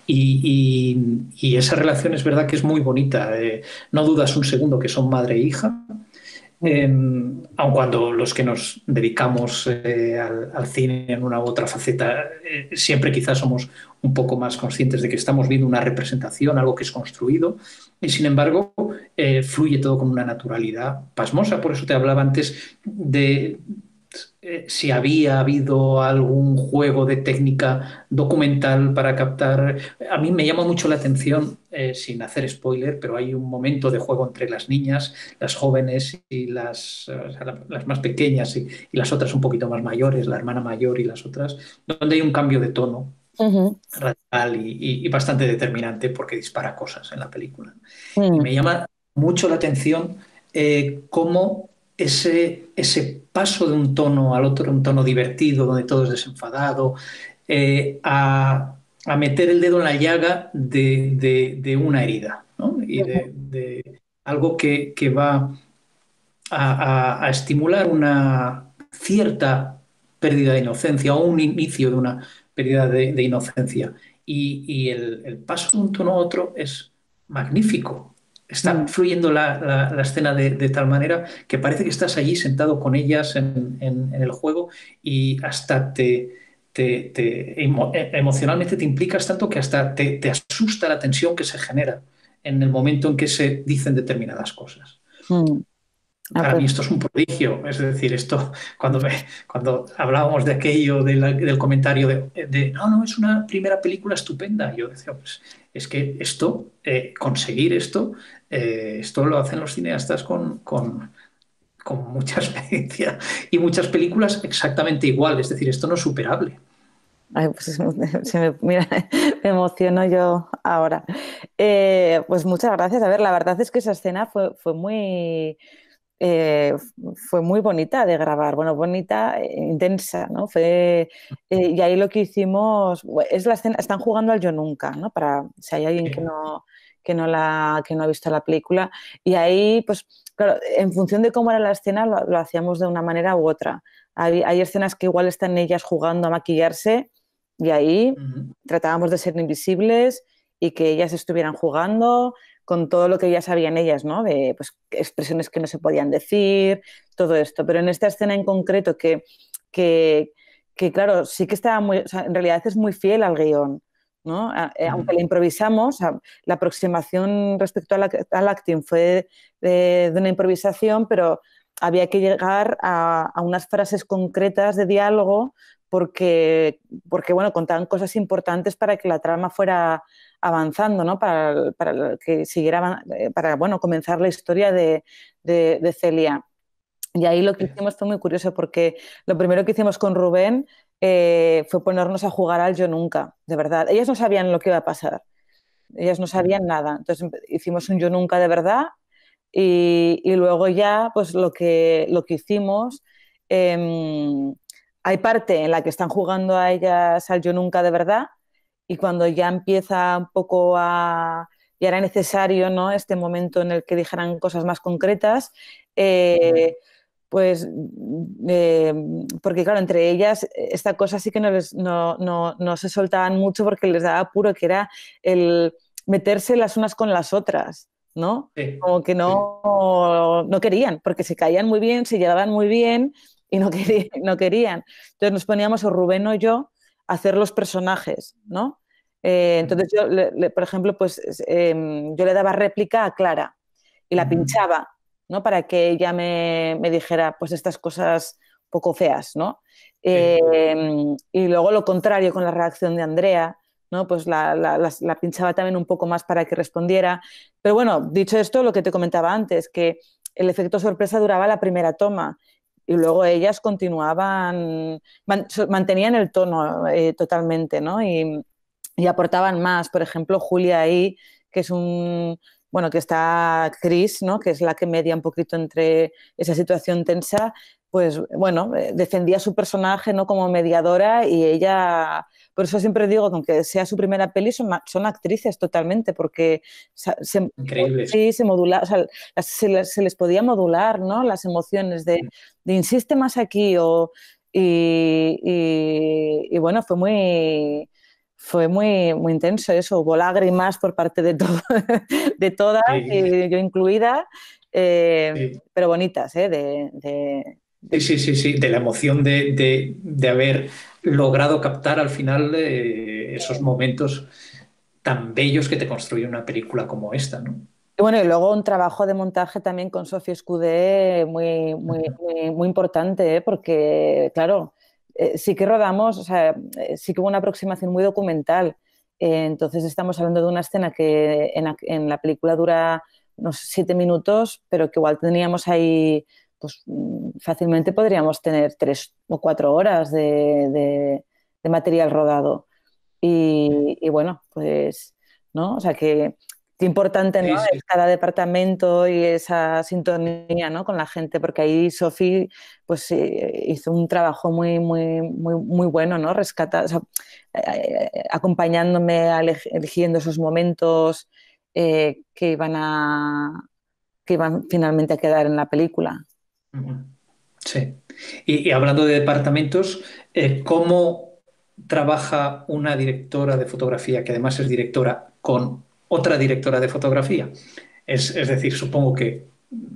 S2: Y, esa relación es verdad que es muy bonita. Eh, no dudas un segundo que son madre e hija. Eh, aun cuando los que nos dedicamos eh, al, cine en una u otra faceta, eh, siempre quizás somos un poco más conscientes de que estamos viendo una representación, algo que es construido, y sin embargo fluye todo con una naturalidad pasmosa. Por eso te hablaba antes de, eh, si había habido algún juego de técnica documental para captar. A mí me llama mucho la atención, eh, sin hacer spoiler, pero hay un momento de juego entre las niñas, las jóvenes y las, las más pequeñas y, las otras un poquito más mayores, la hermana mayor y las otras, donde hay un cambio de tono radical y, bastante determinante porque dispara cosas en la película. Y mm. me llama mucho la atención eh, cómo ese, ese paso de un tono al otro, un tono divertido, donde todo es desenfadado, eh, a, meter el dedo en la llaga de, una herida y de, algo que, va a, estimular una cierta pérdida de inocencia o un inicio de una pérdida de, inocencia. Y, el, paso de un tono a otro es magnífico. Está mm. fluyendo la, escena de, tal manera que parece que estás allí sentado con ellas en, el juego y hasta te, te, emocionalmente te implicas tanto que hasta te, asusta la tensión que se genera en el momento en que se dicen determinadas cosas. Mm. Ah, Para mí pues esto es un prodigio, es decir, esto cuando, cuando hablábamos de aquello del comentario de, no, no, es una primera película estupenda, yo decía, pues es que esto, eh, conseguir esto, eh, esto lo hacen los cineastas con, con, con, mucha experiencia y muchas películas exactamente igual, es decir, esto no es superable.
S3: Pues me, mira, me emociono yo ahora. Eh, pues muchas gracias. A ver, la verdad es que esa escena fue, fue muy eh, fue muy bonita de grabar, bueno, bonita, eh, intensa, ¿no? Fue, eh, y ahí lo que hicimos, es la escena, están jugando al Yo Nunca, ¿no? Para si hay alguien que no, que no, la, que no ha visto la película. Y ahí, pues, claro, en función de cómo era la escena, lo, hacíamos de una manera u otra. Hay, hay, escenas que igual están ellas jugando a maquillarse y ahí tratábamos de ser invisibles y que ellas estuvieran jugando con todo lo que ya sabían ellas, ¿no? De pues, expresiones que no se podían decir, todo esto. Pero en esta escena en concreto, que, que, claro, sí que estaba muy, en realidad es muy fiel al guion. ¿No? Eh, aunque la improvisamos, la aproximación respecto al acting fue de, una improvisación, pero había que llegar a, a, unas frases concretas de diálogo porque, porque bueno, contaban cosas importantes para que la trama fuera avanzando, ¿no? Para, para que siguiera, eh, para, bueno, comenzar la historia de, de, Celia. Y ahí lo que hicimos fue muy curioso porque lo primero que hicimos con Rubén eh, fue ponernos a jugar al yo nunca, de verdad. Ellas no sabían lo que iba a pasar, ellas no sabían nada. Entonces hicimos un yo nunca de verdad y, y luego ya, pues lo que, lo que hicimos, em, hay parte en la que están jugando a ellas al yo nunca de verdad y cuando ya empieza un poco a... ya era necesario ¿no? este momento en el que dijeran cosas más concretas, eh, pues eh, porque claro, entre ellas esta cosa sí que no, les, no, no, no, se soltaban mucho porque les daba apuro, que era el meterse las unas con las otras. ¿no? Como que no, no querían, porque se caían muy bien, se llevaban muy bien y no querían, no querían. Entonces nos poníamos, o Rubén o yo, hacer los personajes, ¿no? Eh, entonces yo, por ejemplo, pues em, yo le daba réplica a Clara y la pinchaba, ¿no? Para que ella me, dijera, pues estas cosas poco feas, ¿no? Em, y luego lo contrario con la reacción de Andrea, ¿no? Pues la, la, pinchaba también un poco más para que respondiera. Pero bueno, dicho esto, lo que te comentaba antes, que el efecto sorpresa duraba la primera toma y luego ellas continuaban, mantenían el tono eh, totalmente, ¿no? Y, aportaban más. Por ejemplo, Julia ahí, que es un, bueno, que está Chris, ¿no? Que es la que media un poquito entre esa situación tensa, pues bueno, eh, defendía su personaje, ¿no? Como mediadora y ella por eso siempre digo que aunque sea su primera peli, son, son actrices totalmente, porque se, sí, se, modula, se, les, podía modular ¿no? las emociones de, insiste más aquí o, y, bueno, fue muy fue muy, muy intenso eso, hubo lágrimas por parte de, todo, de todas, yo incluida, eh, pero bonitas, ¿eh? de,
S2: Sí, sí, sí, sí, de la emoción de, haber logrado captar al final eh, esos momentos tan bellos que te construye una película como esta, ¿no?
S3: Y bueno, y luego un trabajo de montaje también con Sofía Escudé muy, muy, muy, importante, ¿eh? porque, claro, eh, sí que rodamos, o sea, sí que hubo una aproximación muy documental. entonces estamos hablando de una escena que en la, en la película dura unos siete minutos, pero que igual teníamos ahí pues mm, fácilmente podríamos tener tres o cuatro horas de, material rodado. Y, bueno, pues, ¿no? O sea que, qué importante, ¿no? Cada departamento y esa sintonía, ¿no? Con la gente, porque ahí Sofi, pues, eh, hizo un trabajo muy, muy, muy, muy bueno, ¿no? Rescata, eh, acompañándome, eligiendo esos momentos eh, que iban a que iban finalmente a quedar en la película.
S2: Sí. Y, hablando de departamentos, eh, ¿cómo trabaja una directora de fotografía, que además es directora, con otra directora de fotografía? Es, decir, supongo que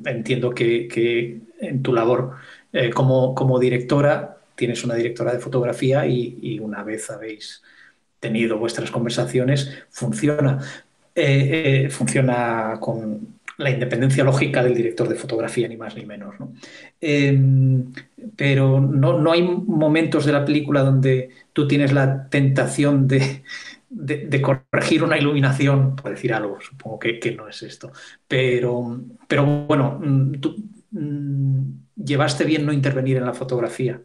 S2: entiendo que, en tu labor eh, como, directora tienes una directora de fotografía y, una vez habéis tenido vuestras conversaciones, funciona. Eh, funciona con, la independencia lógica del director de fotografía, ni más ni menos. Em, pero no, hay momentos de la película donde tú tienes la tentación de, corregir una iluminación, por decir algo, supongo que, no es esto. Pero, pero bueno, mm, tú mm, llevaste bien no intervenir en la fotografía,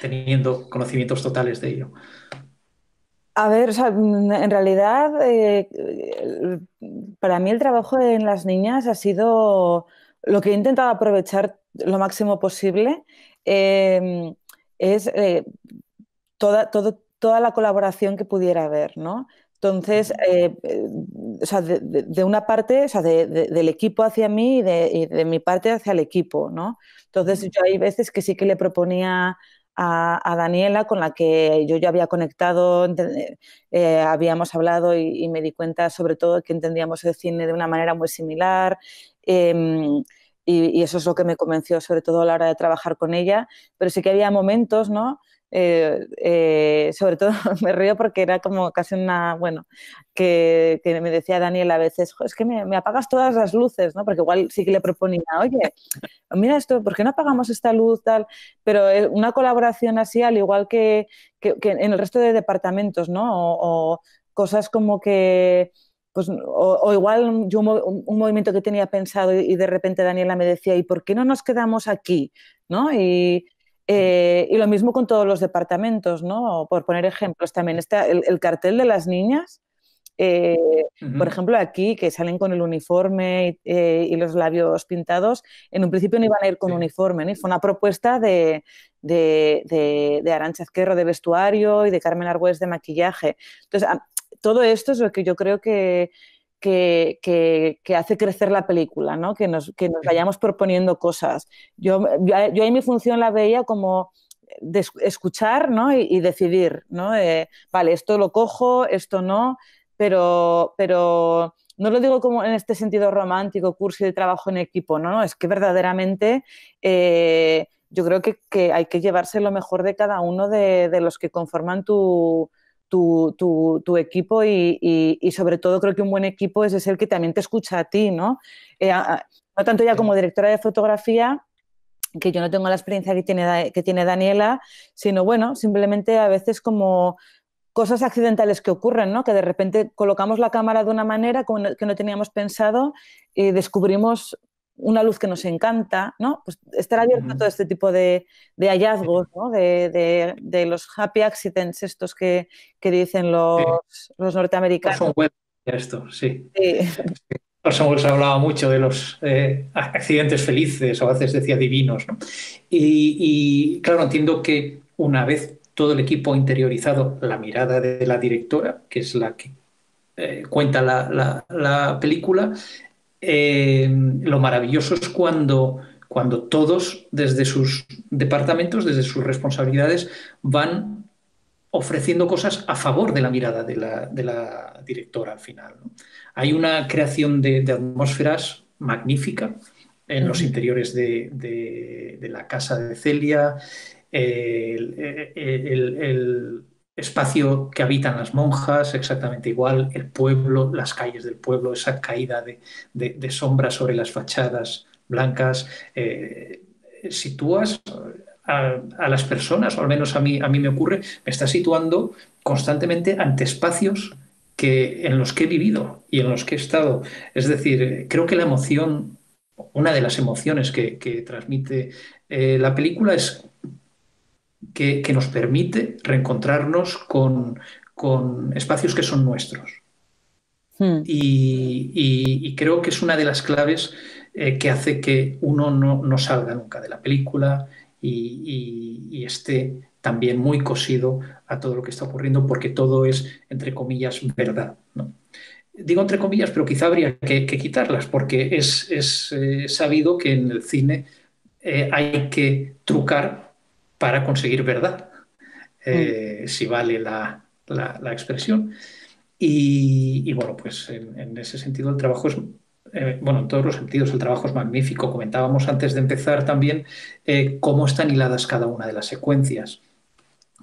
S2: teniendo conocimientos totales de ello.
S3: A ver, en realidad, eh, para mí el trabajo en las niñas ha sido lo que he intentado aprovechar lo máximo posible. Em, es eh, toda, toda la colaboración que pudiera haber, ¿no? Entonces, eh, de, una parte, o sea, del equipo hacia mí y de, mi parte hacia el equipo, ¿no? Entonces, yo hay veces que sí que le proponía a, Daniela, con la que yo ya había conectado, eh, habíamos hablado y, me di cuenta sobre todo que entendíamos el cine de una manera muy similar. Em, y, eso es lo que me convenció sobre todo a la hora de trabajar con ella, pero sí que había momentos, ¿no? Eh, eh, sobre todo me río porque era como casi una, bueno, que, me decía Daniel a veces, es que me, apagas todas las luces, ¿no? Porque igual sí que le proponía, oye, mira esto, ¿por qué no apagamos esta luz tal? Pero una colaboración así, al igual que, en el resto de departamentos, ¿no? O, cosas como que, pues, o, igual yo un, movimiento que tenía pensado y, de repente Daniela me decía, ¿y por qué no nos quedamos aquí? ¿no? Eh, y lo mismo con todos los departamentos, ¿no? Por poner ejemplos, también está el, cartel de las niñas. Eh, por ejemplo, aquí que salen con el uniforme eh, y, los labios pintados, en un principio no iban a ir con uniforme, ¿no? fue una propuesta de, de, de, de Arancha Azquerro de vestuario y de Carmen Argüez de maquillaje. Entonces, todo esto es lo que yo creo que, que, hace crecer la película, ¿no? que, nos, que nos vayamos proponiendo cosas. Yo, yo, ahí mi función la veía como de escuchar ¿no? y, decidir, ¿no? vale, esto lo cojo, esto no, pero, pero no lo digo como en este sentido romántico, curso de trabajo en equipo, no, no es que verdaderamente eh, yo creo que, que, hay que llevarse lo mejor de cada uno de, de los que conforman tu, tu, equipo y, sobre todo creo que un buen equipo es el que también te escucha a ti, ¿no? Eh, no tanto ya como directora de fotografía, que yo no tengo la experiencia que tiene, que tiene Daniela, sino bueno, simplemente a veces como cosas accidentales que ocurren, ¿no? Que de repente colocamos la cámara de una manera que no teníamos pensado y descubrimos una luz que nos encanta, ¿no? Pues estar abierto a todo este tipo de, hallazgos, ¿no? De, los happy accidents estos que, dicen los, los norteamericanos.
S2: Orson esto, sí. sí. Orson Welles hablaba mucho de los eh, accidentes felices, o a veces decía divinos, ¿no? y, claro, entiendo que una vez todo el equipo interiorizado la mirada de la directora, que es la que eh, cuenta la, la película, eh, lo maravilloso es cuando, cuando todos desde sus departamentos, desde sus responsabilidades, van ofreciendo cosas a favor de la mirada de la, directora al final. Hay una creación de, atmósferas magnífica en los interiores de, la casa de Celia, el, espacio que habitan las monjas, exactamente igual, el pueblo, las calles del pueblo, esa caída de, sombras sobre las fachadas blancas. Eh, sitúas a, las personas, o al menos a mí, a mí me ocurre, me está situando constantemente ante espacios que, en los que he vivido y en los que he estado. Es decir, creo que la emoción, una de las emociones que, transmite eh, la película es que, nos permite reencontrarnos con, espacios que son nuestros. Hmm. Y, creo que es una de las claves eh, que hace que uno no, salga nunca de la película y, esté también muy cosido a todo lo que está ocurriendo porque todo es, entre comillas, verdad. Digo entre comillas, pero quizá habría que, quitarlas porque es, eh, sabido que en el cine eh, hay que trucar para conseguir verdad, eh, mm. si vale la, expresión. Y, bueno, pues en, ese sentido el trabajo es, eh, bueno, en todos los sentidos el trabajo es magnífico. Comentábamos antes de empezar también cómo están hiladas cada una de las secuencias,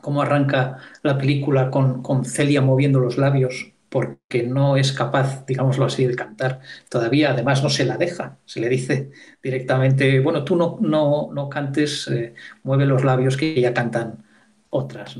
S2: cómo arranca la película con, con Celia moviendo los labios porque no es capaz, digámoslo así, de cantar. Todavía, además, no se la deja. Se le dice directamente, bueno, tú no, no, no cantes, eh, mueve los labios que ya cantan otras.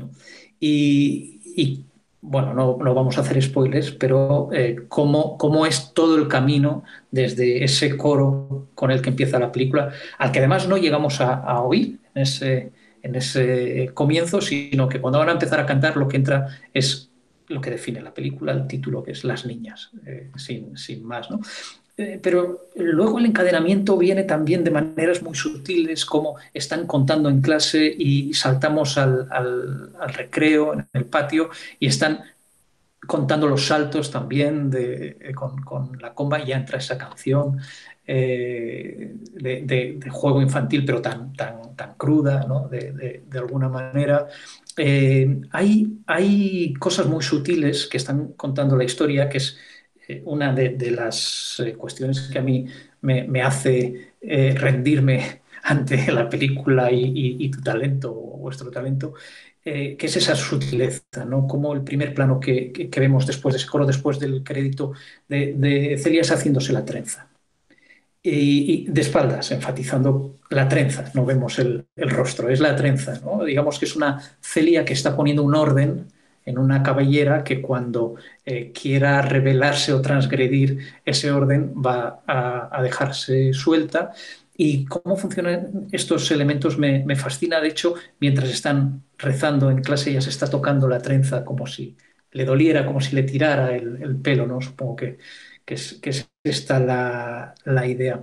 S2: Y, bueno, no, no, vamos a hacer spoilers, pero eh, cómo, cómo, es todo el camino desde ese coro con el que empieza la película, al que además no llegamos a, a oír en ese, en ese comienzo, sino que cuando van a empezar a cantar lo que entra es lo que define la película, el título que es Las niñas, eh, sin, más. ¿no? Eh, pero luego el encadenamiento viene también de maneras muy sutiles, como están contando en clase y saltamos al, recreo en el patio y están contando los saltos también de, eh, con, la comba y ya entra esa canción de, juego infantil, pero tan, tan, tan cruda, ¿no? de, alguna manera. Eh, hay, cosas muy sutiles que están contando la historia, que es eh, una de, las eh, cuestiones que a mí me, hace rendirme ante la película y, tu talento, o vuestro talento, que es esa sutileza, ¿no? Como el primer plano que, que, vemos después de ese coro, después del crédito de, de Celia es haciéndose la trenza y, de espaldas, enfatizando la trenza, no vemos el, rostro, es la trenza. ¿no? Digamos que es una Celia que está poniendo un orden en una cabellera que cuando eh, quiera revelarse o transgredir ese orden va a, dejarse suelta. Y cómo funcionan estos elementos me, fascina. De hecho, mientras están rezando en clase, ella se está tocando la trenza como si le doliera, como si le tirara el, el pelo, ¿no? Supongo que, que es, esta la, idea.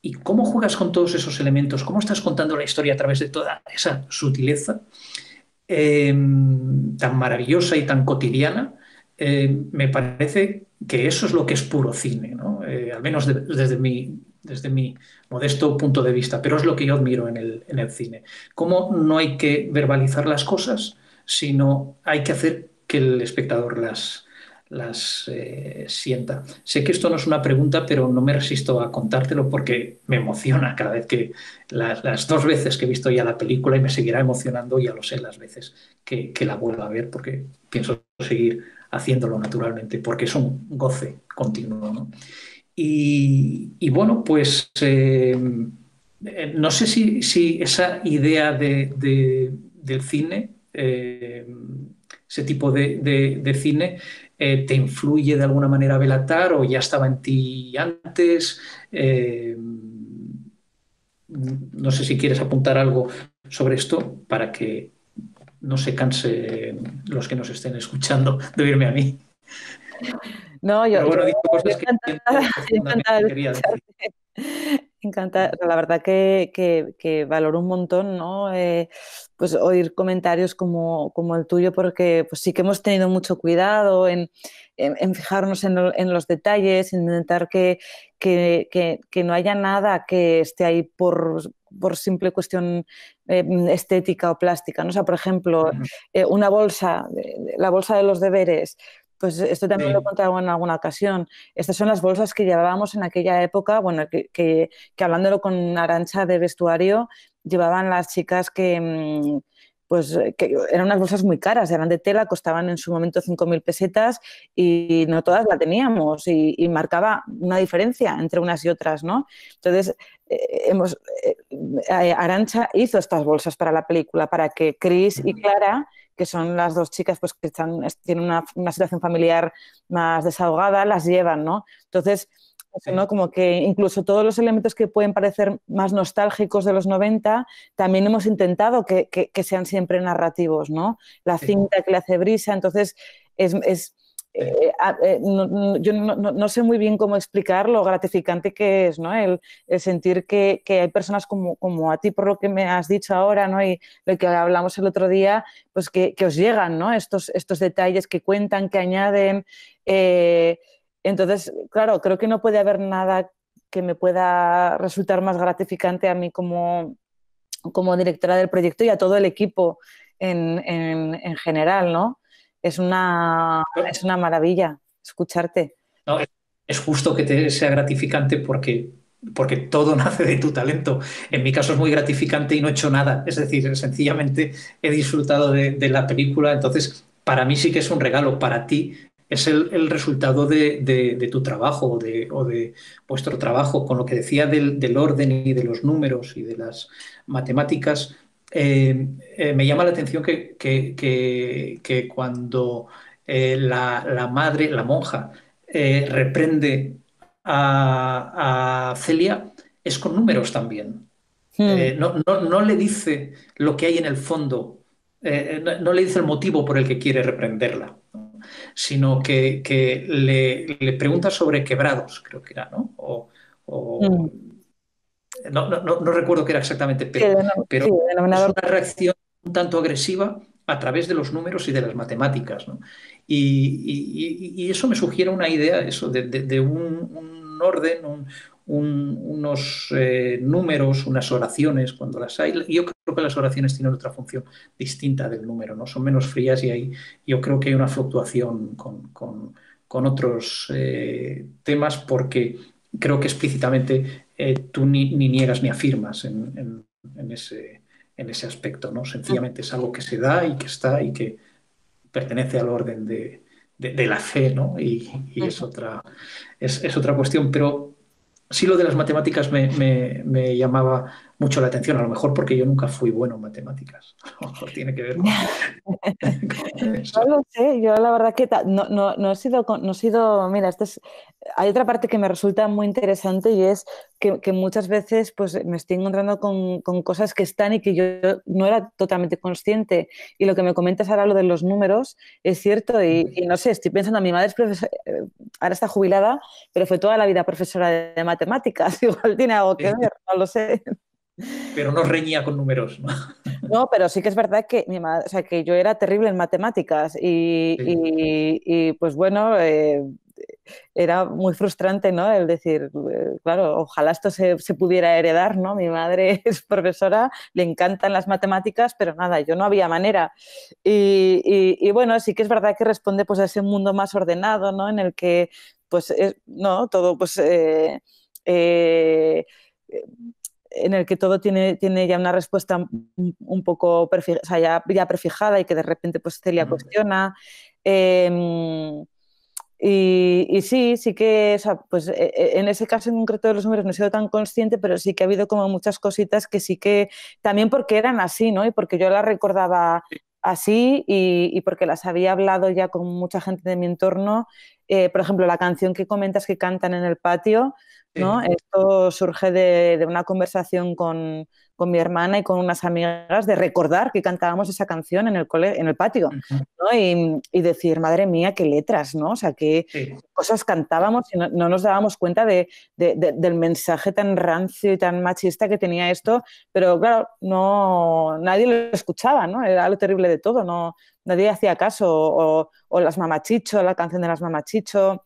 S2: ¿Y cómo juegas con todos esos elementos? ¿Cómo estás contando la historia a través de toda esa sutileza em, tan maravillosa y tan cotidiana? Em, me parece que eso es lo que es puro cine, eh, al menos desde, mi, desde mi modesto punto de vista, pero es lo que yo admiro en el, en el cine. Cómo no hay que verbalizar las cosas, sino hay que hacer que el espectador las, las eh, sienta. Sé que esto no es una pregunta, pero no me resisto a contártelo porque me emociona cada vez que las dos veces que he visto ya la película y me seguirá emocionando, ya lo sé, las veces que, la vuelva a ver, porque pienso seguir haciéndolo naturalmente, porque es un goce continuo. Y, bueno, pues eh, eh, no sé si, esa idea del cine, ese tipo de cine, eh, te influye de alguna manera Belatar o ya estaba en ti antes. Eh, no sé si quieres apuntar algo sobre esto para que no se canse los que nos estén escuchando de oírme a mí.
S3: No, yo, bueno, cosas que, La verdad que, valoro un montón, ¿no? Eh, pues oír comentarios como, el tuyo, porque pues sí que hemos tenido mucho cuidado en, fijarnos en, los detalles, en intentar que, no haya nada que esté ahí por, simple cuestión eh, estética o plástica. ¿no? O sea, por ejemplo, eh, una bolsa, la bolsa de los deberes, pues esto también lo he contado en alguna ocasión. Estas son las bolsas que llevábamos en aquella época, bueno, que, que, hablándolo con Arancha de vestuario, llevaban las chicas que, mm, pues, que eran unas bolsas muy caras, eran de tela, costaban en su momento 5.000 pesetas y no todas la teníamos y, marcaba una diferencia entre unas y otras, ¿no? Entonces, eh, hemos, eh, Arancha hizo estas bolsas para la película, para que Chris y Clara que son las dos chicas pues, que están, tienen una, situación familiar más desahogada, las llevan, ¿no? Entonces, ¿no? Como que incluso todos los elementos que pueden parecer más nostálgicos de los 90, también hemos intentado que, sean siempre narrativos, ¿no? La cinta que le hace brisa, entonces es, eh, eh, yo no, sé muy bien cómo explicar lo gratificante que es, ¿no? El, sentir que, hay personas como, como, a ti, por lo que me has dicho ahora, ¿no? Y lo que hablamos el otro día, pues que, os llegan, ¿no? Estos, estos detalles que cuentan, que añaden. Eh, entonces, claro, creo que no puede haber nada que me pueda resultar más gratificante a mí como, como directora del proyecto y a todo el equipo en, en, general, ¿no? Es una, es una maravilla escucharte.
S2: es justo que te sea gratificante porque porque todo nace de tu talento. En mi caso es muy gratificante y no he hecho nada. Es decir, sencillamente he disfrutado de, la película. Entonces, para mí sí que es un regalo. Para ti es el, resultado de, tu trabajo o de, vuestro trabajo. Con lo que decía del, orden y de los números y de las matemáticas, eh, eh, me llama la atención que, que, cuando eh, la, madre, la monja, reprende a, Celia es con números también. Hmm. no, le dice lo que hay en el fondo, no, le dice el motivo por el que quiere reprenderla sino que, le, pregunta sobre quebrados, creo que era, ¿no? Mm. no, recuerdo qué era exactamente, pero, es una reacción un tanto agresiva a través de los números y de las matemáticas. Y, eso me sugiere una idea eso, de, un, orden, unos eh, números, unas oraciones, cuando las hay. Yo creo que las oraciones tienen otra función distinta del número, ¿no? Son menos frías y ahí yo creo que hay una fluctuación con, otros eh, temas porque creo que explícitamente eh, tú ni, niegas ni afirmas en, ese, en ese aspecto, ¿no? Sencillamente es algo que se da y que está y que pertenece al orden de, la fe, ¿no? Y, es, otra, es, es, otra cuestión, pero sí lo de las matemáticas me, llamaba mucho la atención, a lo mejor porque yo nunca fui bueno en matemáticas. tiene que ver con,
S3: No lo sé, yo la verdad que no, no, he sido, no he sido, mira, este es, hay otra parte que me resulta muy interesante y es que, muchas veces pues, me estoy encontrando con, cosas que están y que yo no era totalmente consciente. Y lo que me comentas ahora, lo de los números, es cierto. Y, no sé, estoy pensando, mi madre es eh, ahora está jubilada, pero fue toda la vida profesora de matemáticas. Igual tiene algo que ver, no lo sé.
S2: Pero no reñía con números, ¿no?
S3: No, pero sí que es verdad que mi madre, o sea, que yo era terrible en matemáticas y, pues bueno, eh, era muy frustrante, ¿no? El decir, eh, claro, ojalá esto se, pudiera heredar, ¿no? Mi madre es profesora, le encantan las matemáticas, pero nada, yo no había manera. Y, bueno, sí que es verdad que responde pues a ese mundo más ordenado, ¿no? En el que, pues, no, todo, pues... Eh, en el que todo tiene, tiene ya una respuesta un, poco o sea, ya, prefijada y que de repente pues Celia cuestiona. Em, y, sí, sí que, pues e, e, en ese caso en concreto de los números no he sido tan consciente, pero sí que ha habido como muchas cositas que sí que, también porque eran así, ¿no? Y porque yo las recordaba así y, porque las había hablado ya con mucha gente de mi entorno. Eh, por ejemplo, la canción que comentas que cantan en el patio, ¿no? Esto surge de, una conversación con, mi hermana y con unas amigas de recordar que cantábamos esa canción en el, en el patio y, decir, madre mía, qué letras, ¿no? O sea, qué cosas cantábamos y no, nos dábamos cuenta de, del mensaje tan rancio y tan machista que tenía esto, pero claro, no, nadie lo escuchaba, ¿no? Era lo terrible de todo, no, nadie hacía caso, o, las mamachicho, la canción de las mamachicho,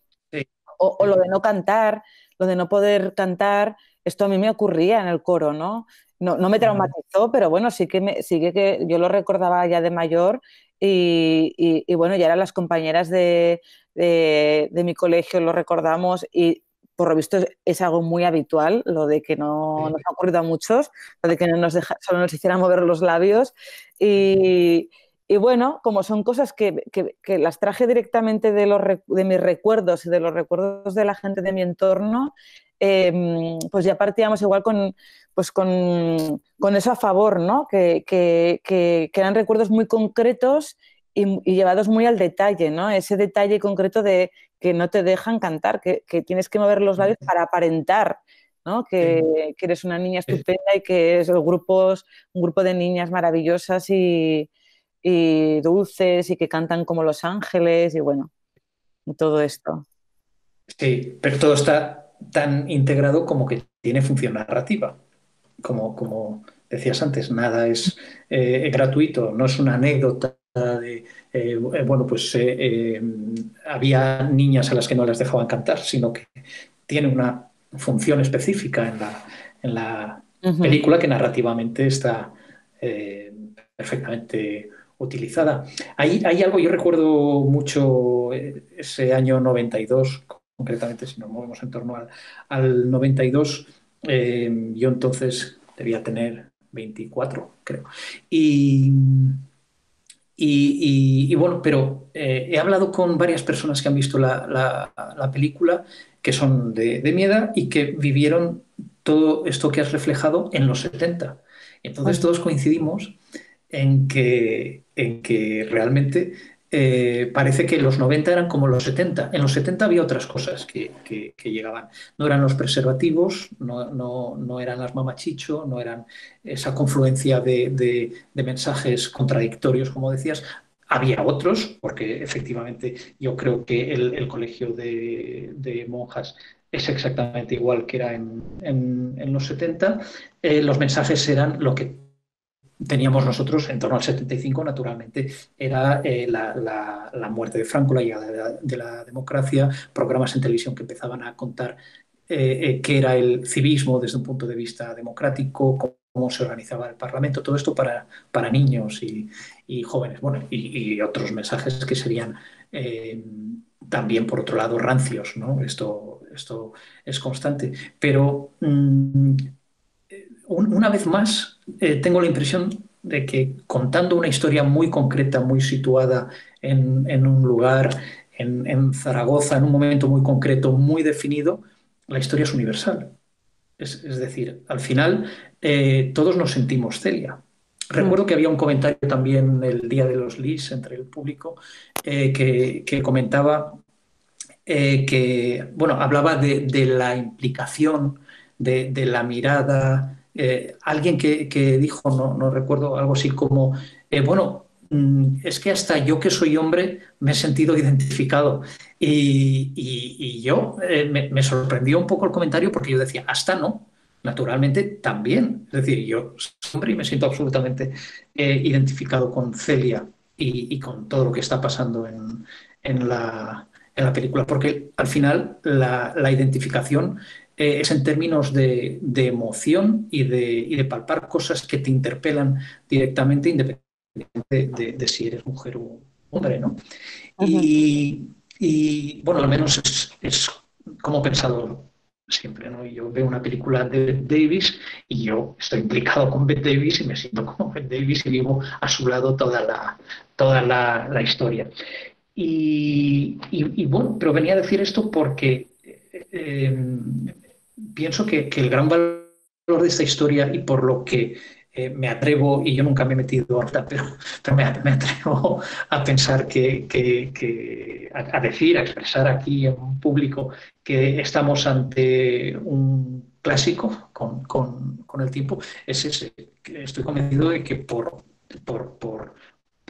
S3: o, o lo de no cantar lo de no poder cantar, esto a mí me ocurría en el coro, ¿no? No, me traumatizó, pero bueno, sí que, me, sí que yo lo recordaba ya de mayor y, bueno, ya eran las compañeras de, mi colegio, lo recordamos y por lo visto es, algo muy habitual, lo de que no nos ha ocurrido a muchos, lo de que no nos deja, solo nos hicieran mover los labios y, y bueno, como son cosas que, las traje directamente de, los, de mis recuerdos y de los recuerdos de la gente de mi entorno, em, pues ya partíamos igual con, pues con, eso a favor, ¿no? Que, eran recuerdos muy concretos y, llevados muy al detalle, ¿no? Ese detalle concreto de que no te dejan cantar, que, tienes que mover los labios para aparentar. ¿no? Que, eres una niña estupenda y que es un grupo de niñas maravillosas y, y dulces y que cantan como los ángeles y bueno, todo esto.
S2: Sí, pero todo está tan integrado como que tiene función narrativa. Como, como decías antes, nada es eh, gratuito, no es una anécdota de, eh, bueno, pues eh, había niñas a las que no les dejaban cantar, sino que tiene una función específica en la, en la película que narrativamente está eh, perfectamente utilizada. Hay, hay, algo, yo recuerdo mucho eh, ese año 92, concretamente si nos movemos en torno al, al 92, eh, yo entonces debía tener 24, creo. Y, y, bueno, pero he hablado con varias personas que han visto la, la, película, que son de, de miedo y que vivieron todo esto que has reflejado en los 70. Entonces todos coincidimos en que, en que realmente eh, parece que los 90 eran como los 70. En los 70 había otras cosas que, llegaban. No eran los preservativos, no, no, eran las mamachicho, no eran esa confluencia de, mensajes contradictorios, como decías. Había otros, porque efectivamente yo creo que el, colegio de monjas es exactamente igual que era en, los 70. Eh, los mensajes eran lo que teníamos nosotros en torno al 75, naturalmente, era eh, la, muerte de Franco, la llegada de la, democracia, programas en televisión que empezaban a contar eh, qué era el civismo desde un punto de vista democrático, cómo se organizaba el Parlamento, todo esto para, para niños y, jóvenes, bueno, y, otros mensajes que serían también, por otro lado, rancios, ¿no? Esto esto es constante. Pero mm, una vez más, eh, tengo la impresión de que contando una historia muy concreta, muy situada en, un lugar, en, Zaragoza, en un momento muy concreto, muy definido, la historia es universal. Es, decir, al final eh, todos nos sentimos Celia. Recuerdo que había un comentario también el día de los LIS entre el público eh, que, comentaba eh, que, bueno, hablaba de, la implicación, de, la mirada. Eh, alguien que, dijo, no, no, recuerdo, algo así como, eh, bueno, mm, es que hasta yo que soy hombre me he sentido identificado. Y, yo me, sorprendió un poco el comentario porque yo decía, hasta no, naturalmente también. Es decir, yo soy hombre y me siento absolutamente identificado con Celia y, con todo lo que está pasando en la, en la película, porque al final la, identificación eh, es en términos de, emoción y de, de, palpar cosas que te interpelan directamente, independientemente de, si eres mujer o hombre, ¿no? y, bueno, al menos es, es como he pensado siempre, ¿no? Yo veo una película de Davis y yo estoy implicado con Bette Davis y me siento como Bette Davis y vivo a su lado toda la, toda la, la historia. Y, bueno, pero venía a decir esto porque eh, pienso que, el gran valor de esta historia y por lo que eh, me atrevo, y yo nunca me he metido ahorita, pero, pero me, atrevo a pensar que, a, decir, a expresar aquí en un público que estamos ante un clásico con, con el tiempo, es ese. Estoy convencido de que por, por, por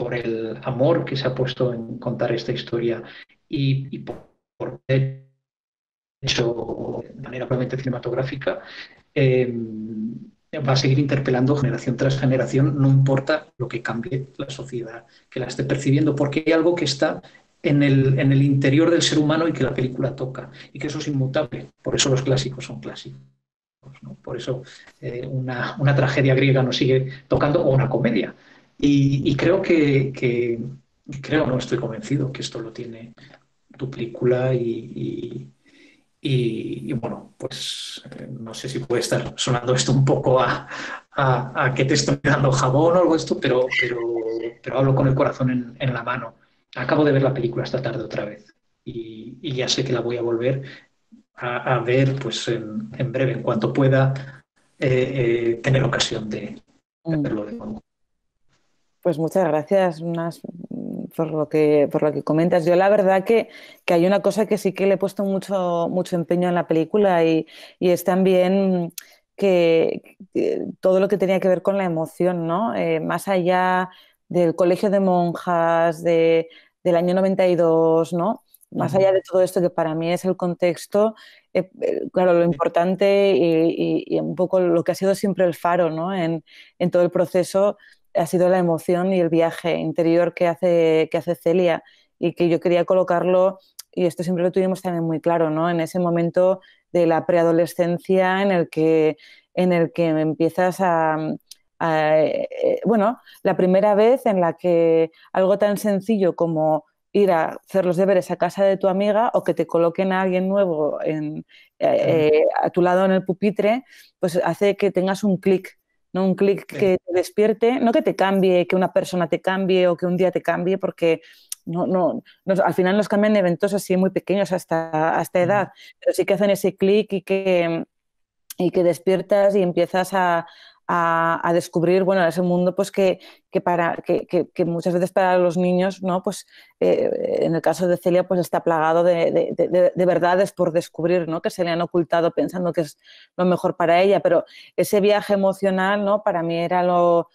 S2: por el amor que se ha puesto en contar esta historia y, por, por hecho de manera puramente cinematográfica, em, va a seguir interpelando generación tras generación, no importa lo que cambie la sociedad que la esté percibiendo, porque hay algo que está en el, en el interior del ser humano y que la película toca, y que eso es inmutable. Por eso los clásicos son clásicos. Por eso eh, una, una tragedia griega nos sigue tocando, o una comedia. Y, creo que, creo, no estoy convencido que esto lo tiene tu película y, bueno, pues eh, no sé si puede estar sonando esto un poco a, a, que te estoy dando jabón o algo esto, pero, pero, pero hablo con el corazón en, la mano. Acabo de ver la película esta tarde otra vez y, ya sé que la voy a volver a, ver pues en, breve, en cuanto pueda eh, eh, tener ocasión de, mm. verlo de nuevo.
S3: Pues muchas gracias por, lo que, por lo que comentas. Yo la verdad que, hay una cosa que sí que le he puesto mucho, mucho empeño en la película y, es también que, todo lo que tenía que ver con la emoción, ¿no? Eh, más allá del colegio de monjas del año 92, ¿no? Más allá de todo esto que para mí es el contexto, eh, eh, claro, lo importante y, un poco lo que ha sido siempre el faro ¿no? en, en todo el proceso ha sido la emoción y el viaje interior que hace, que hace Celia y que yo quería colocarlo, y esto siempre lo tuvimos también muy claro, ¿no? En ese momento de la preadolescencia en el que, en el que empiezas a, eh, bueno, la primera vez en la que algo tan sencillo como ir a hacer los deberes a casa de tu amiga o que te coloquen a alguien nuevo en, eh, a tu lado en el pupitre, pues hace que tengas un clic, ¿no? Un clic que te despierte, no que te cambie, que una persona te cambie o que un día te cambie, porque no, no, al final nos cambian eventos así muy pequeños hasta, esta edad, pero sí que hacen ese clic y que, y que despiertas y empiezas a, a, a descubrir, bueno, ese mundo pues que, que para, que, que, que, muchas veces para los niños, ¿no? Pues eh, en el caso de Celia, pues está plagado de, de, de, de, verdades por descubrir, ¿no? Que se le han ocultado pensando que es lo mejor para ella, pero ese viaje emocional, ¿no? Para mí era lo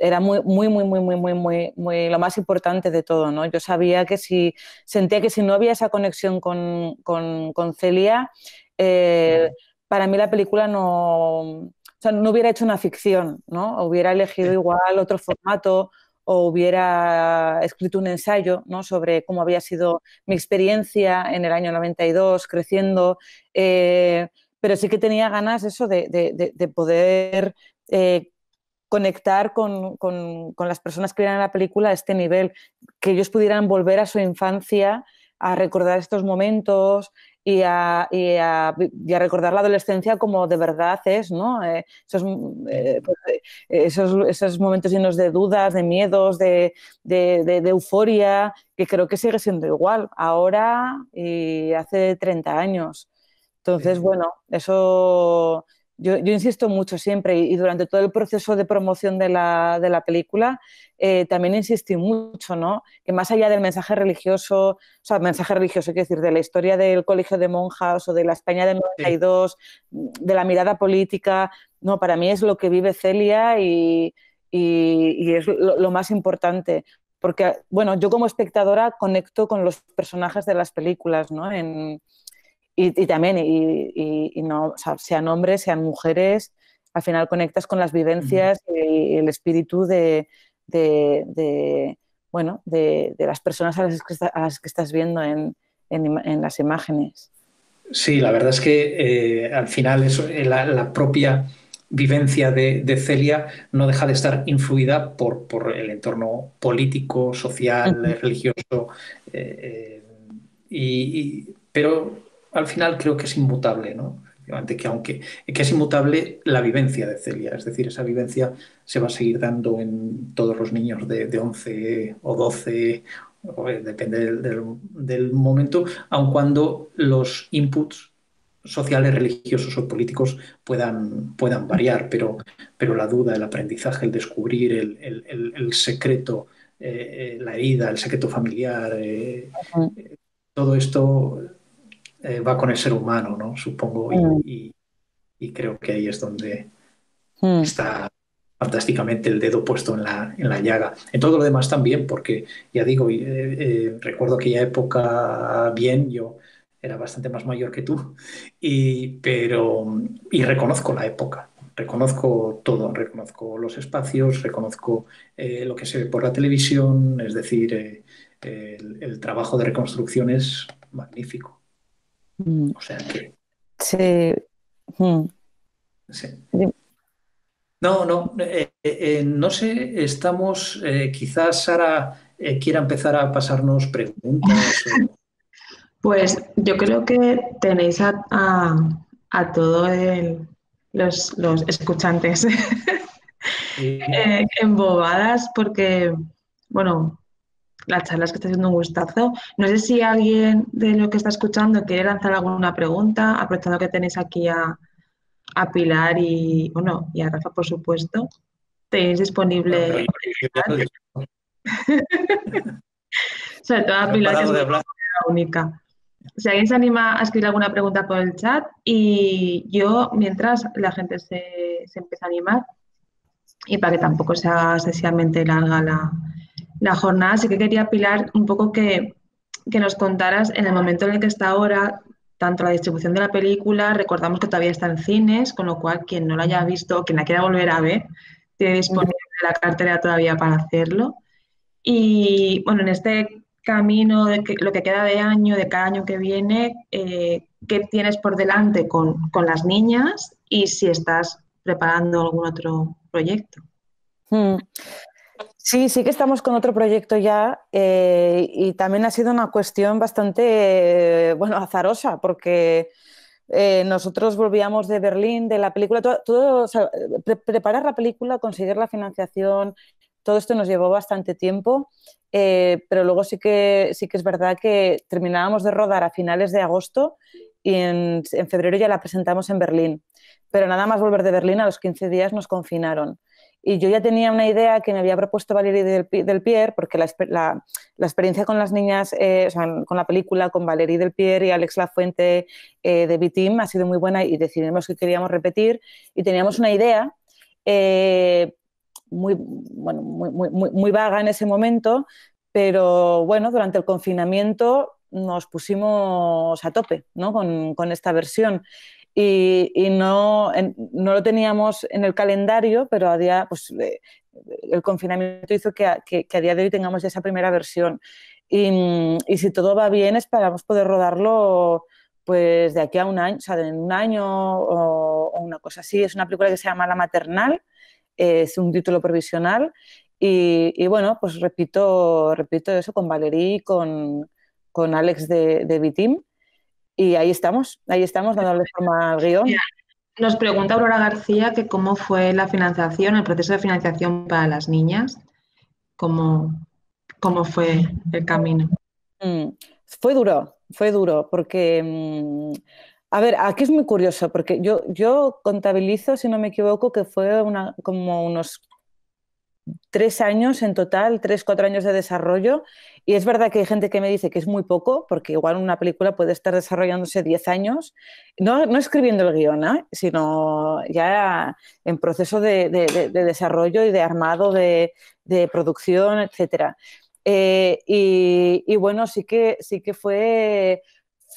S3: era muy, muy, muy, muy, muy, muy, muy, muy lo más importante de todo, ¿no? Yo sabía que si, sentía que si no había esa conexión con, con, con Celia, eh, mm. para mí la película no, o sea, no hubiera hecho una ficción, ¿no? Hubiera elegido igual otro formato o hubiera escrito un ensayo ¿no? sobre cómo había sido mi experiencia en el año 92, creciendo, eh, pero sí que tenía ganas eso de, poder eh, conectar con, las personas que vieran la película a este nivel, que ellos pudieran volver a su infancia a recordar estos momentos, y a, y, a, recordar la adolescencia como de verdad es, ¿no? Eh, esos, eh, pues, eh, esos, esos, momentos llenos de dudas, de miedos, de, de, de, euforia, que creo que sigue siendo igual ahora y hace 30 años. Entonces, bueno, eso yo, insisto mucho siempre y, durante todo el proceso de promoción de la, de la película eh, también insistí mucho, ¿no? Que más allá del mensaje religioso, o sea, mensaje religioso, quiero decir, de la historia del colegio de monjas o de la España del 92, de la mirada política, no, para mí es lo que vive Celia y, y, es lo, lo, más importante. Porque, bueno, yo como espectadora conecto con los personajes de las películas, ¿no? En, y, también, y, no, sean hombres, sean mujeres, al final conectas con las vivencias y, el espíritu de, bueno, de, las personas a las que, estás viendo en, las imágenes.
S2: Sí, la verdad es que eh, al final eso, eh, la, propia vivencia de, Celia no deja de estar influida por, por el entorno político, social, religioso, eh, y, pero al final creo que es inmutable, ¿no? Que aunque que es inmutable la vivencia de Celia, es decir, esa vivencia se va a seguir dando en todos los niños de, de 11 o 12, eh, depende del, momento, aun cuando los inputs sociales, religiosos o políticos puedan, puedan variar, pero, pero la duda, el aprendizaje, el descubrir, el, secreto, eh, eh, la herida, el secreto familiar, todo esto eh, va con el ser humano, ¿no? Supongo, y, mm. creo que ahí es donde mm. está fantásticamente el dedo puesto en la, en la, llaga. En todo lo demás también, porque ya digo, eh, eh, recuerdo aquella época bien, yo era bastante más mayor que tú, y, pero, y reconozco la época, reconozco todo, reconozco los espacios, reconozco lo que se ve por la televisión, es decir, el, trabajo de reconstrucción es magnífico. Mm. O sea que. Sí. Mm. No, no, eh, eh, no sé, estamos, eh, quizás Sara quiera empezar a pasarnos preguntas.
S1: Pues yo creo que tenéis a, a, todos los, los, escuchantes embobadas porque, bueno, la charla es que está siendo un gustazo. No sé si alguien de lo que está escuchando quiere lanzar alguna pregunta, aprovechando que tenéis aquí a, Pilar y, bueno, y a Rafa, por supuesto. Tenéis disponible. Sobre todo a Pilar, que es la única. Si alguien se anima a escribir alguna pregunta por el chat y yo, mientras la gente se, se empieza a animar, y para que tampoco sea excesivamente larga la, la jornada, sí que quería, Pilar, un poco que, nos contaras en el momento en el que está ahora, tanto la distribución de la película, recordamos que todavía está en cines, con lo cual quien no la haya visto, quien la quiera volver a ver, tiene disponible la cartera todavía para hacerlo. Y bueno, en este camino, de lo que queda de año, de cada año que viene, eh, qué tienes por delante con, las niñas y si estás preparando algún otro proyecto.
S3: Hmm. Sí, sí que estamos con otro proyecto ya eh, y también ha sido una cuestión bastante, bueno, azarosa porque eh, nosotros volvíamos de Berlín, de la película, todo, preparar la película, conseguir la financiación, todo esto nos llevó bastante tiempo, eh, pero luego sí que, sí que es verdad que terminábamos de rodar a finales de agosto y en, en febrero ya la presentamos en Berlín. Pero nada más volver de Berlín, a los 15 días nos confinaron. Y yo ya tenía una idea que me había propuesto Valerie del, Pierre, porque la, la, experiencia con las niñas, eh, o sea, con la película, con Valerie del Pierre y Alex Lafuente eh, de B-Team ha sido muy buena y decidimos que queríamos repetir. Y teníamos una idea eh, muy, bueno, muy, muy, vaga en ese momento, pero bueno, durante el confinamiento nos pusimos a tope ¿no? con, con esta versión y, no, no, lo teníamos en el calendario, pero a día, pues, eh, el confinamiento hizo que a, que, a, día de hoy tengamos ya esa primera versión. Y, y, si todo va bien, esperamos poder rodarlo pues de aquí a un año, o sea, en un año o, una cosa así. Es una película que se llama La Maternal, es un título provisional. Y, y, bueno, pues repito, repito eso con Valerie y con, con Alex de, de Bitim. Y ahí estamos, ahí estamos dándole forma al guion.
S1: Nos pregunta Aurora García que cómo fue la financiación, el proceso de financiación para las niñas, cómo, cómo fue el camino.
S3: Mm, fue duro, fue duro, porque, mm, a ver, aquí es muy curioso, porque yo, yo contabilizo, si no me equivoco, que fue una, como unos tres años en total, tres, cuatro años de desarrollo. Y es verdad que hay gente que me dice que es muy poco, porque igual una película puede estar desarrollándose diez años, no, no escribiendo el guion, ¿eh? sino ya en proceso de, desarrollo y de armado de, producción, etc. Eh, y, bueno, sí que, sí que fue,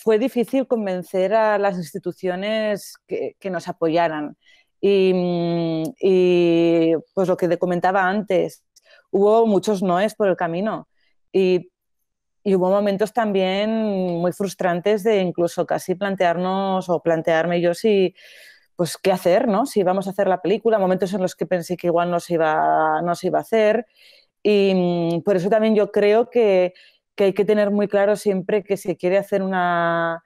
S3: fue difícil convencer a las instituciones que, que nos apoyaran. Y, pues lo que te comentaba antes, hubo muchos noes por el camino y, hubo momentos también muy frustrantes de incluso casi plantearnos o plantearme yo si, pues qué hacer, ¿no? Si vamos a hacer la película, momentos en los que pensé que igual no se iba, no se iba a hacer. Y por eso también yo creo que, que hay que tener muy claro siempre que se quiere hacer una...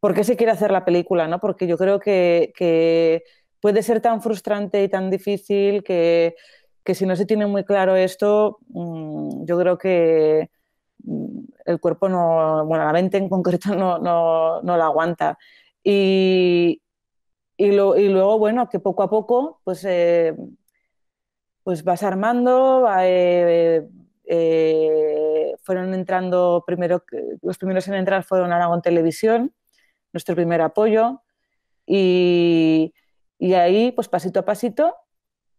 S3: ¿Por qué se quiere hacer la película? ¿no? Porque yo creo que, que puede ser tan frustrante y tan difícil que, si no se tiene muy claro esto, mm, yo creo que mm, el cuerpo no, bueno, la mente en concreto no, no, no la aguanta. Y, y, luego, bueno, que poco a poco, pues, eh, pues vas armando, eh, eh, fueron entrando primero, los primeros en entrar fueron Aragón Televisión, nuestro primer apoyo, y, y ahí, pues pasito a pasito,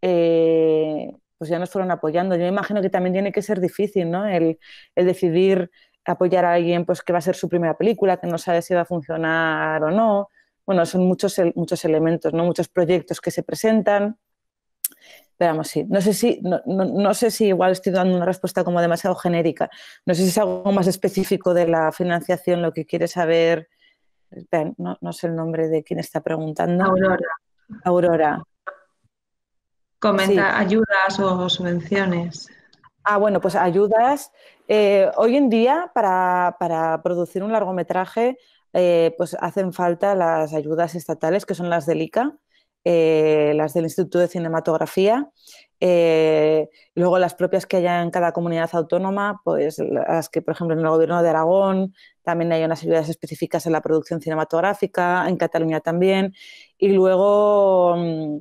S3: eh, pues ya nos fueron apoyando. Yo me imagino que también tiene que ser difícil, ¿no? El, decidir apoyar a alguien pues, que va a ser su primera película, que no sabe si va a funcionar o no. Bueno, son muchos, muchos elementos, ¿no? Muchos proyectos que se presentan. Pero vamos, sí. No sé, si, no, no, sé si igual estoy dando una respuesta como demasiado genérica. No sé si es algo más específico de la financiación lo que quiere saber. No, no sé el nombre de quien está preguntando.
S1: Aurora.
S3: Aurora.
S1: Comenta ayudas o subvenciones.
S3: Ah, bueno, pues ayudas. Eh, hoy en día, para, producir un largometraje, eh, pues hacen falta las ayudas estatales, que son las del ICA, eh, las del Instituto de Cinematografía, luego las propias que haya en cada comunidad autónoma, pues las que, por ejemplo, en el Gobierno de Aragón también hay unas ayudas específicas en la producción cinematográfica, en Cataluña también, y luego mm,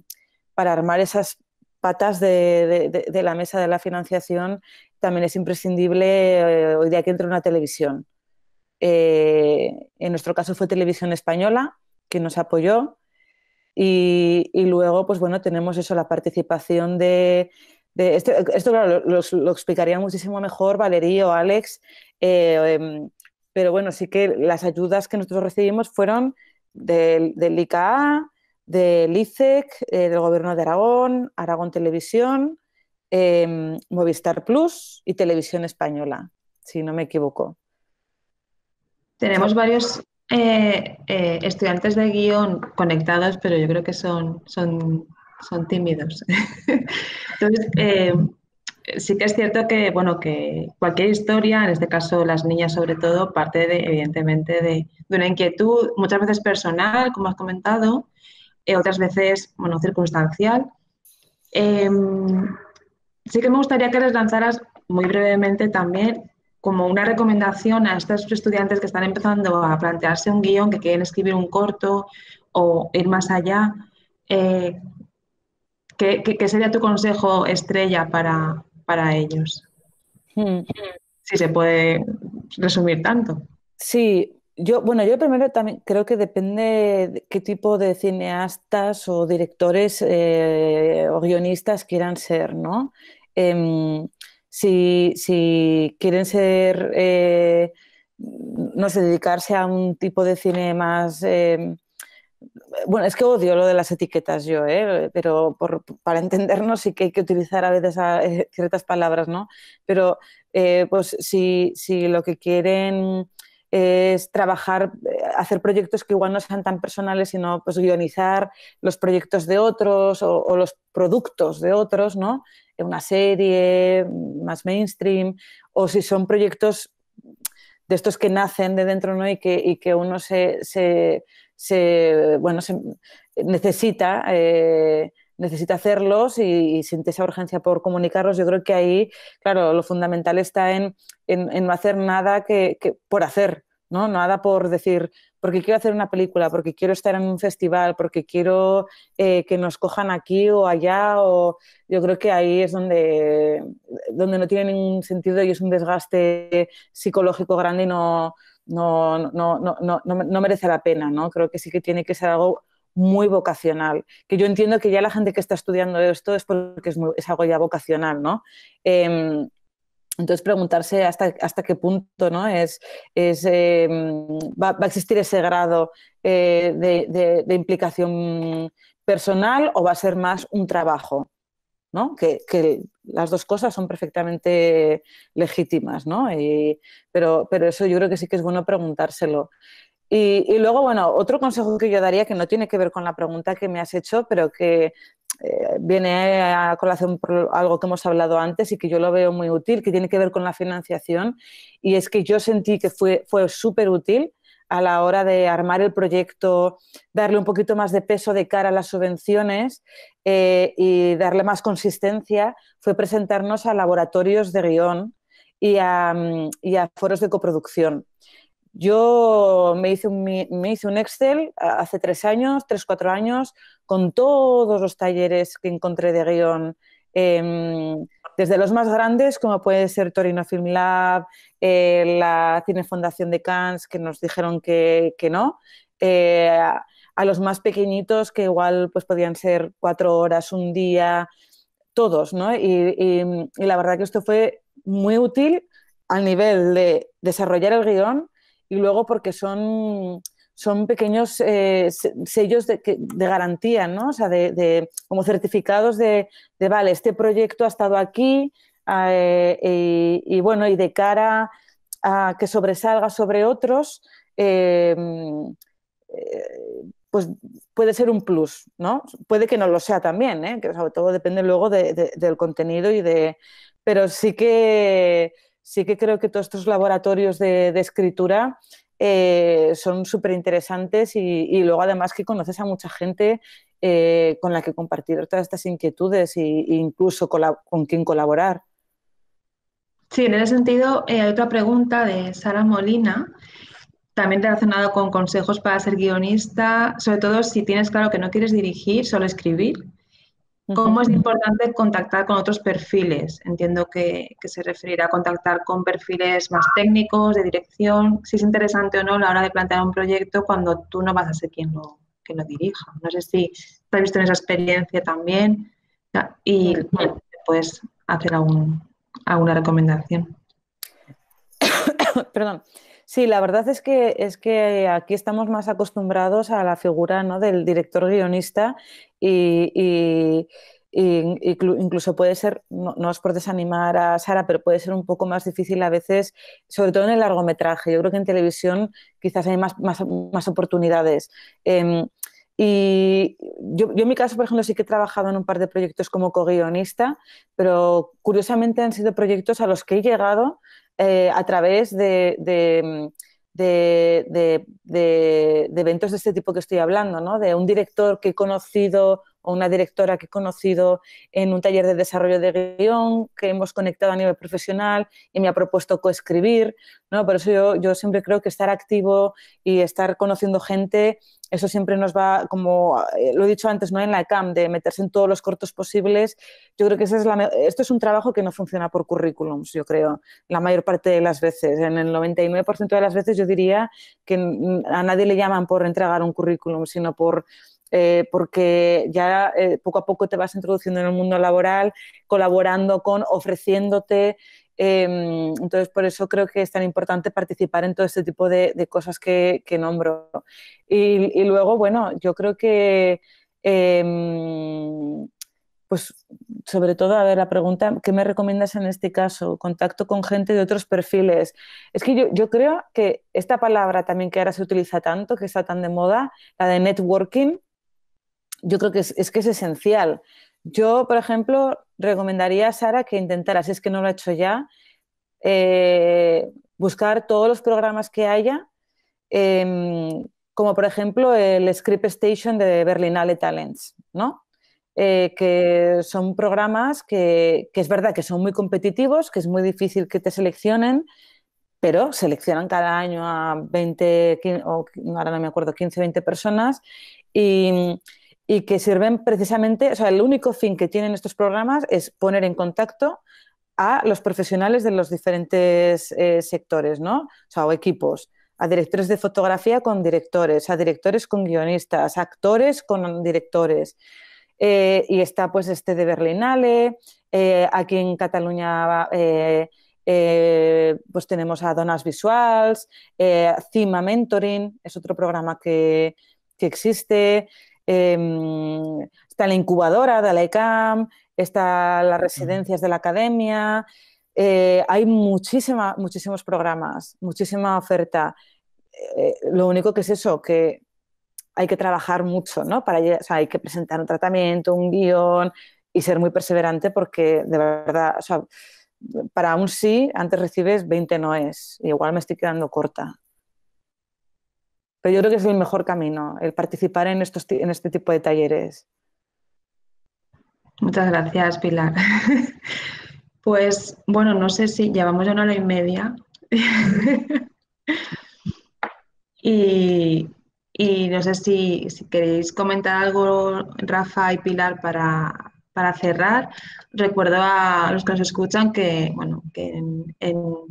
S3: para armar esas patas de, la mesa de la financiación también es imprescindible eh, hoy día que entre una televisión. Eh, en nuestro caso fue Televisión Española, que nos apoyó, y, luego, pues bueno, tenemos eso, la participación de... esto, lo, explicaría muchísimo mejor Valería o Alex, eh, em, pero bueno, sí que las ayudas que nosotros recibimos fueron del, del ICA, del ICEC, eh, del Gobierno de Aragón, Aragón Televisión, em, Movistar Plus y Televisión Española. si no me equivoco.
S1: Tenemos varios eh, eh, estudiantes de guion conectados, pero yo creo que son, son, son tímidos. Entonces, eh, sí que es cierto que, bueno, que cualquier historia, en este caso las niñas sobre todo, parte de, evidentemente de, una inquietud, muchas veces personal, como has comentado, otras veces, bueno, circunstancial. Em, sí que me gustaría que les lanzaras muy brevemente también como una recomendación a estos estudiantes que están empezando a plantearse un guion, que quieren escribir un corto o ir más allá. Eh, ¿qué, sería tu consejo estrella para, para ellos? Hmm. Si se puede resumir tanto.
S3: Sí, yo, bueno, yo primero también creo que depende de qué tipo de cineastas o directores eh, o guionistas quieran ser, ¿no? Em, si, quieren ser, eh, no sé, dedicarse a un tipo de cine más... Eh, bueno, es que odio lo de las etiquetas yo, ¿eh? pero para entendernos sí que hay que utilizar a veces ciertas palabras, ¿no? Pero pues si, si lo que quieren es trabajar, hacer proyectos que igual no sean tan personales, sino pues guionizar los proyectos de otros o, los productos de otros, ¿no? una serie más mainstream, o si son proyectos de estos que nacen de dentro ¿no? y, que, que uno se, bueno, necesita, eh, necesita hacerlos y, siente esa urgencia por comunicarlos. Yo creo que ahí, claro, lo fundamental está en, no hacer nada que, por hacer, ¿no? Nada por decir, porque quiero hacer una película, porque quiero estar en un festival, porque quiero eh, que nos cojan aquí o allá, o yo creo que ahí es donde, donde no tiene ningún sentido y es un desgaste psicológico grande y no, no, no, no, no merece la pena, ¿no? Creo que sí que tiene que ser algo muy vocacional, que yo entiendo que ya la gente que está estudiando esto es porque es, es algo ya vocacional, ¿no? Em, entonces, preguntarse hasta, hasta qué punto ¿no? es, es em, va, a existir ese grado eh, de, implicación personal o va a ser más un trabajo. ¿no? Que, las dos cosas son perfectamente legítimas, ¿no? pero, pero eso yo creo que sí que es bueno preguntárselo. Y, y, luego, bueno, otro consejo que yo daría, que no tiene que ver con la pregunta que me has hecho, pero que eh, viene a colación por algo que hemos hablado antes y que yo lo veo muy útil, que tiene que ver con la financiación. Y es que yo sentí que fue, fue súper útil a la hora de armar el proyecto, darle un poquito más de peso de cara a las subvenciones eh, y darle más consistencia, fue presentarnos a laboratorios de guion y a, y a foros de coproducción. Yo me hice, un, me hice un Excel hace tres años, tres, cuatro años, con todos los talleres que encontré de guion, em, desde los más grandes, como puede ser Torino Film Lab, eh, la Cine Fundación de Cannes, que nos dijeron que, no, eh, a los más pequeñitos, que igual pues, podían ser cuatro horas, un día, todos, ¿no? y la verdad que esto fue muy útil al nivel de desarrollar el guion, y luego porque son, son pequeños eh, sellos de, garantía, ¿no? O sea, de, como certificados de, vale, este proyecto ha estado aquí eh, y, bueno, y de cara a que sobresalga sobre otros, eh, pues puede ser un plus, ¿no? Puede que no lo sea también, que sobre todo depende luego del contenido y de... Pero sí que sí que creo que todos estos laboratorios de, escritura eh, son súper interesantes y, luego además que conoces a mucha gente eh, con la que compartir todas estas inquietudes e, incluso con, quien colaborar.
S1: Sí, en ese sentido eh, hay otra pregunta de Sara Molina, también relacionado con consejos para ser guionista, sobre todo si tienes claro que no quieres dirigir, solo escribir. ¿Cómo es importante contactar con otros perfiles? Entiendo que, se referirá a contactar con perfiles más técnicos, de dirección, si es interesante o no a la hora de plantear un proyecto cuando tú no vas a ser quien lo, quien lo dirija. No sé si has visto en esa experiencia también y puedes hacer alguna recomendación.
S3: Perdón. Sí, la verdad es que, es que aquí estamos más acostumbrados a la figura ¿no? del director guionista y, incluso puede ser, no, es por desanimar a Sara, pero puede ser un poco más difícil a veces, sobre todo en el largometraje. Yo creo que en televisión quizás hay más, más, oportunidades. Em, y yo, en mi caso, por ejemplo, sí que he trabajado en un par de proyectos como co-guionista, pero curiosamente han sido proyectos a los que he llegado eh, a través de, de, eventos de este tipo que estoy hablando, ¿no? de un director que he conocido o una directora que he conocido en un taller de desarrollo de guion, que hemos conectado a nivel profesional y me ha propuesto coescribir. ¿no? Por eso yo, yo siempre creo que estar activo y estar conociendo gente, eso siempre nos va, como eh, lo he dicho antes, ¿no? en la ECAM, de meterse en todos los cortos posibles. Yo creo que esa es esto es un trabajo que no funciona por currículums, yo creo, la mayor parte de las veces. En el 99% de las veces yo diría que a nadie le llaman por entregar un currículum, sino por eh, porque ya eh, poco a poco te vas introduciendo en el mundo laboral, colaborando con, ofreciéndote. Em, entonces, por eso creo que es tan importante participar en todo este tipo de, cosas que, nombro. Y, luego, bueno, yo creo que, em, pues sobre todo, a ver, la pregunta, ¿qué me recomiendas en este caso? Contacto con gente de otros perfiles. Es que yo creo que esta palabra también que ahora se utiliza tanto, que está tan de moda, la de networking, yo creo que es, que es esencial. Yo, por ejemplo, recomendaría a Sara que intentara, si es que no lo ha hecho ya, eh, buscar todos los programas que haya, em, como por ejemplo el Script Station de Berlinale Talents, ¿no? Eh, que son programas que, que, es verdad que son muy competitivos, que es muy difícil que te seleccionen, pero seleccionan cada año a 20, o ahora no me acuerdo, 15, 20 personas y y que sirven precisamente, o sea, el único fin que tienen estos programas es poner en contacto a los profesionales de los diferentes eh, sectores, ¿no? O sea, o equipos, a directores de fotografía con directores, a directores con guionistas, a actores con directores. Eh, y está pues este de Berlinale, eh, aquí en Cataluña pues tenemos a Donas Visuals, Cima Mentoring, es otro programa que, que existe. Em, está la incubadora de la ECAM, está las residencias de la academia, eh, hay muchísima, muchísimos programas, muchísima oferta. Eh, lo único que es eso, que hay que trabajar mucho, ¿no? Para, hay que presentar un tratamiento, un guion y ser muy perseverante porque de verdad, para un sí, antes recibes 20 noes. Igual me estoy quedando corta. Pero yo creo que es el mejor camino, el participar en, estos, en este tipo de talleres.
S1: Muchas gracias, Pilar. Pues bueno, no sé si llevamos ya una hora y media. y, no sé si, queréis comentar algo, Rafa y Pilar, para, para cerrar, recuerdo a los que nos escuchan que, bueno, que en,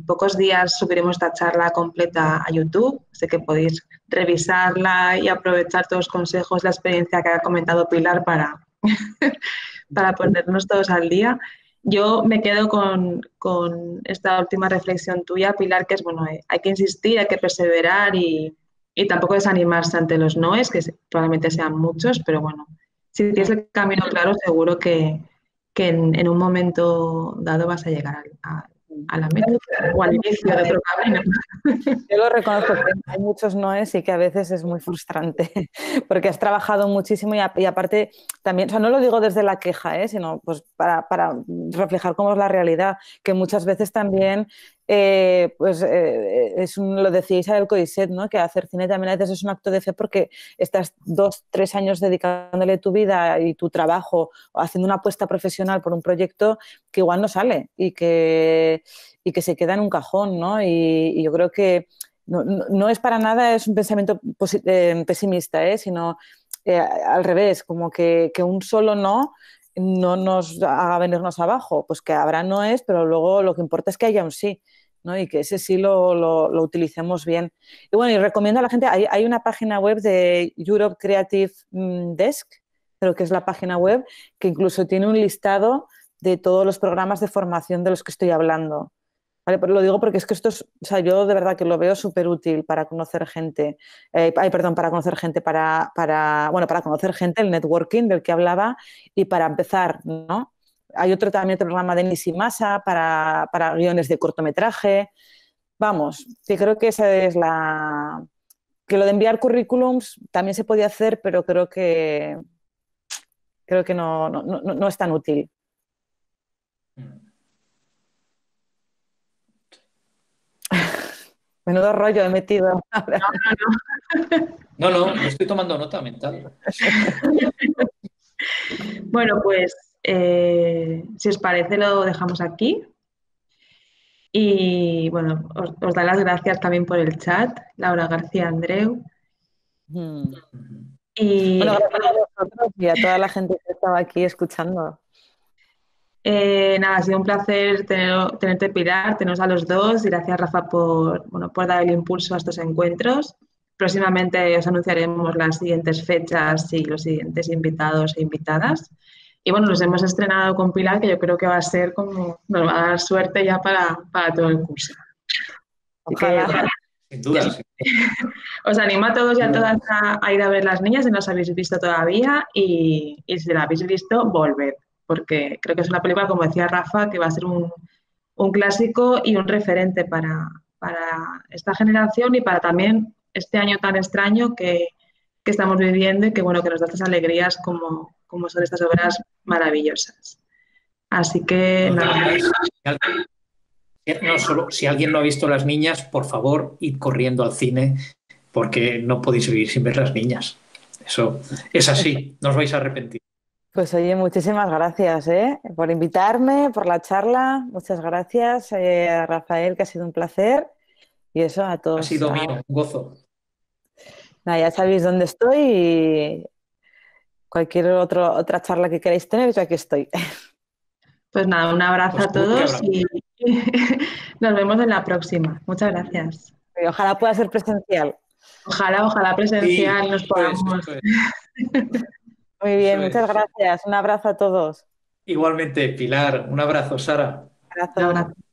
S1: pocos días subiremos esta charla completa a YouTube, así que podéis revisarla y aprovechar todos los consejos, la experiencia que ha comentado Pilar para, para ponernos todos al día. Yo me quedo con, con, esta última reflexión tuya, Pilar, que es, bueno, hay que insistir, hay que perseverar y, y tampoco desanimarse ante los noes, que probablemente sean muchos, pero bueno, si tienes el camino claro, seguro que, en, un momento dado vas a llegar a, la meta o al inicio de otro camino.
S3: Yo lo reconozco que hay muchos noes y que a veces es muy frustrante porque has trabajado muchísimo y, aparte también, o sea, no lo digo desde la queja, ¿eh? sino pues para, para, reflejar cómo es la realidad, que muchas veces también eh, pues eh, es lo decíais a el COISET, ¿no? que hacer cine también a veces es un acto de fe porque estás dos, tres años dedicándole tu vida y tu trabajo haciendo una apuesta profesional por un proyecto que igual no sale y que, y que se queda en un cajón. ¿no? Y, yo creo que no, no, es para nada, es un pensamiento eh, pesimista, ¿eh? sino al revés, como que, que un solo no no nos haga venirnos abajo, pues que habrá no es, pero luego lo que importa es que haya un sí. ¿no? y que ese sí lo, lo, utilicemos bien. Y bueno, y recomiendo a la gente, hay, hay, una página web de Europe Creative mm, Desk, creo que es la página web, que incluso tiene un listado de todos los programas de formación de los que estoy hablando. ¿Vale? Pero lo digo porque es que esto es, o sea, yo de verdad que lo veo súper útil para conocer gente, eh, perdón, para conocer gente, para, para, bueno, para conocer gente, el networking del que hablaba y para empezar, ¿no? Hay otro también otro programa de Masa para, para guiones de cortometraje. Vamos, que creo que esa es la... Que lo de enviar currículums también se podía hacer, pero creo que creo que no, no, no, no es tan útil. Menudo rollo he metido.
S2: No, no, no. No, no, estoy tomando nota mental.
S1: bueno, pues eh, si os parece lo dejamos aquí. Y bueno, os, os, da las gracias también por el chat, Laura García Andreu.
S3: Mm. Y bueno, gracias a vosotros y a toda la gente que estaba aquí escuchando.
S1: Eh, nada, ha sido un placer tenerte, Pilar, teneros a los dos. Gracias, Rafa, por, bueno, por dar el impulso a estos encuentros. Próximamente os anunciaremos las siguientes fechas y los siguientes invitados e invitadas. Y bueno, nos hemos estrenado con Pilar, que yo creo que va a ser como, nos va a dar suerte ya para, para todo el curso.
S2: Ojalá. Sin duda.
S1: Os animo a todos y a todas a, ir a ver las niñas si no os habéis visto todavía y, y si la habéis visto, volver porque creo que es una película, como decía Rafa, que va a ser un, clásico y un referente para, esta generación y para también este año tan extraño que, estamos viviendo y que, bueno, que nos da estas alegrías como, como son estas obras maravillosas. Así que
S2: No, solo, si alguien no ha visto Las Niñas, por favor, id corriendo al cine porque no podéis vivir sin ver Las Niñas. Eso es así, no os vais a arrepentir.
S3: Pues oye, muchísimas gracias ¿eh? por invitarme, por la charla. Muchas gracias, eh, Rafael, que ha sido un placer. Y eso a todos.
S2: Ha sido mío, un gozo.
S3: ya sabéis dónde estoy y cualquier otro, otra charla que queráis tener, yo aquí estoy.
S1: Pues nada, un abrazo pues a todos y nos vemos en la próxima. Muchas gracias.
S3: Y ojalá pueda ser presencial.
S1: Ojalá, ojalá presencial nos podamos.
S3: Muy bien, muchas gracias. Un abrazo a todos.
S2: Igualmente, Pilar. Un abrazo, Sara.
S3: Un abrazo.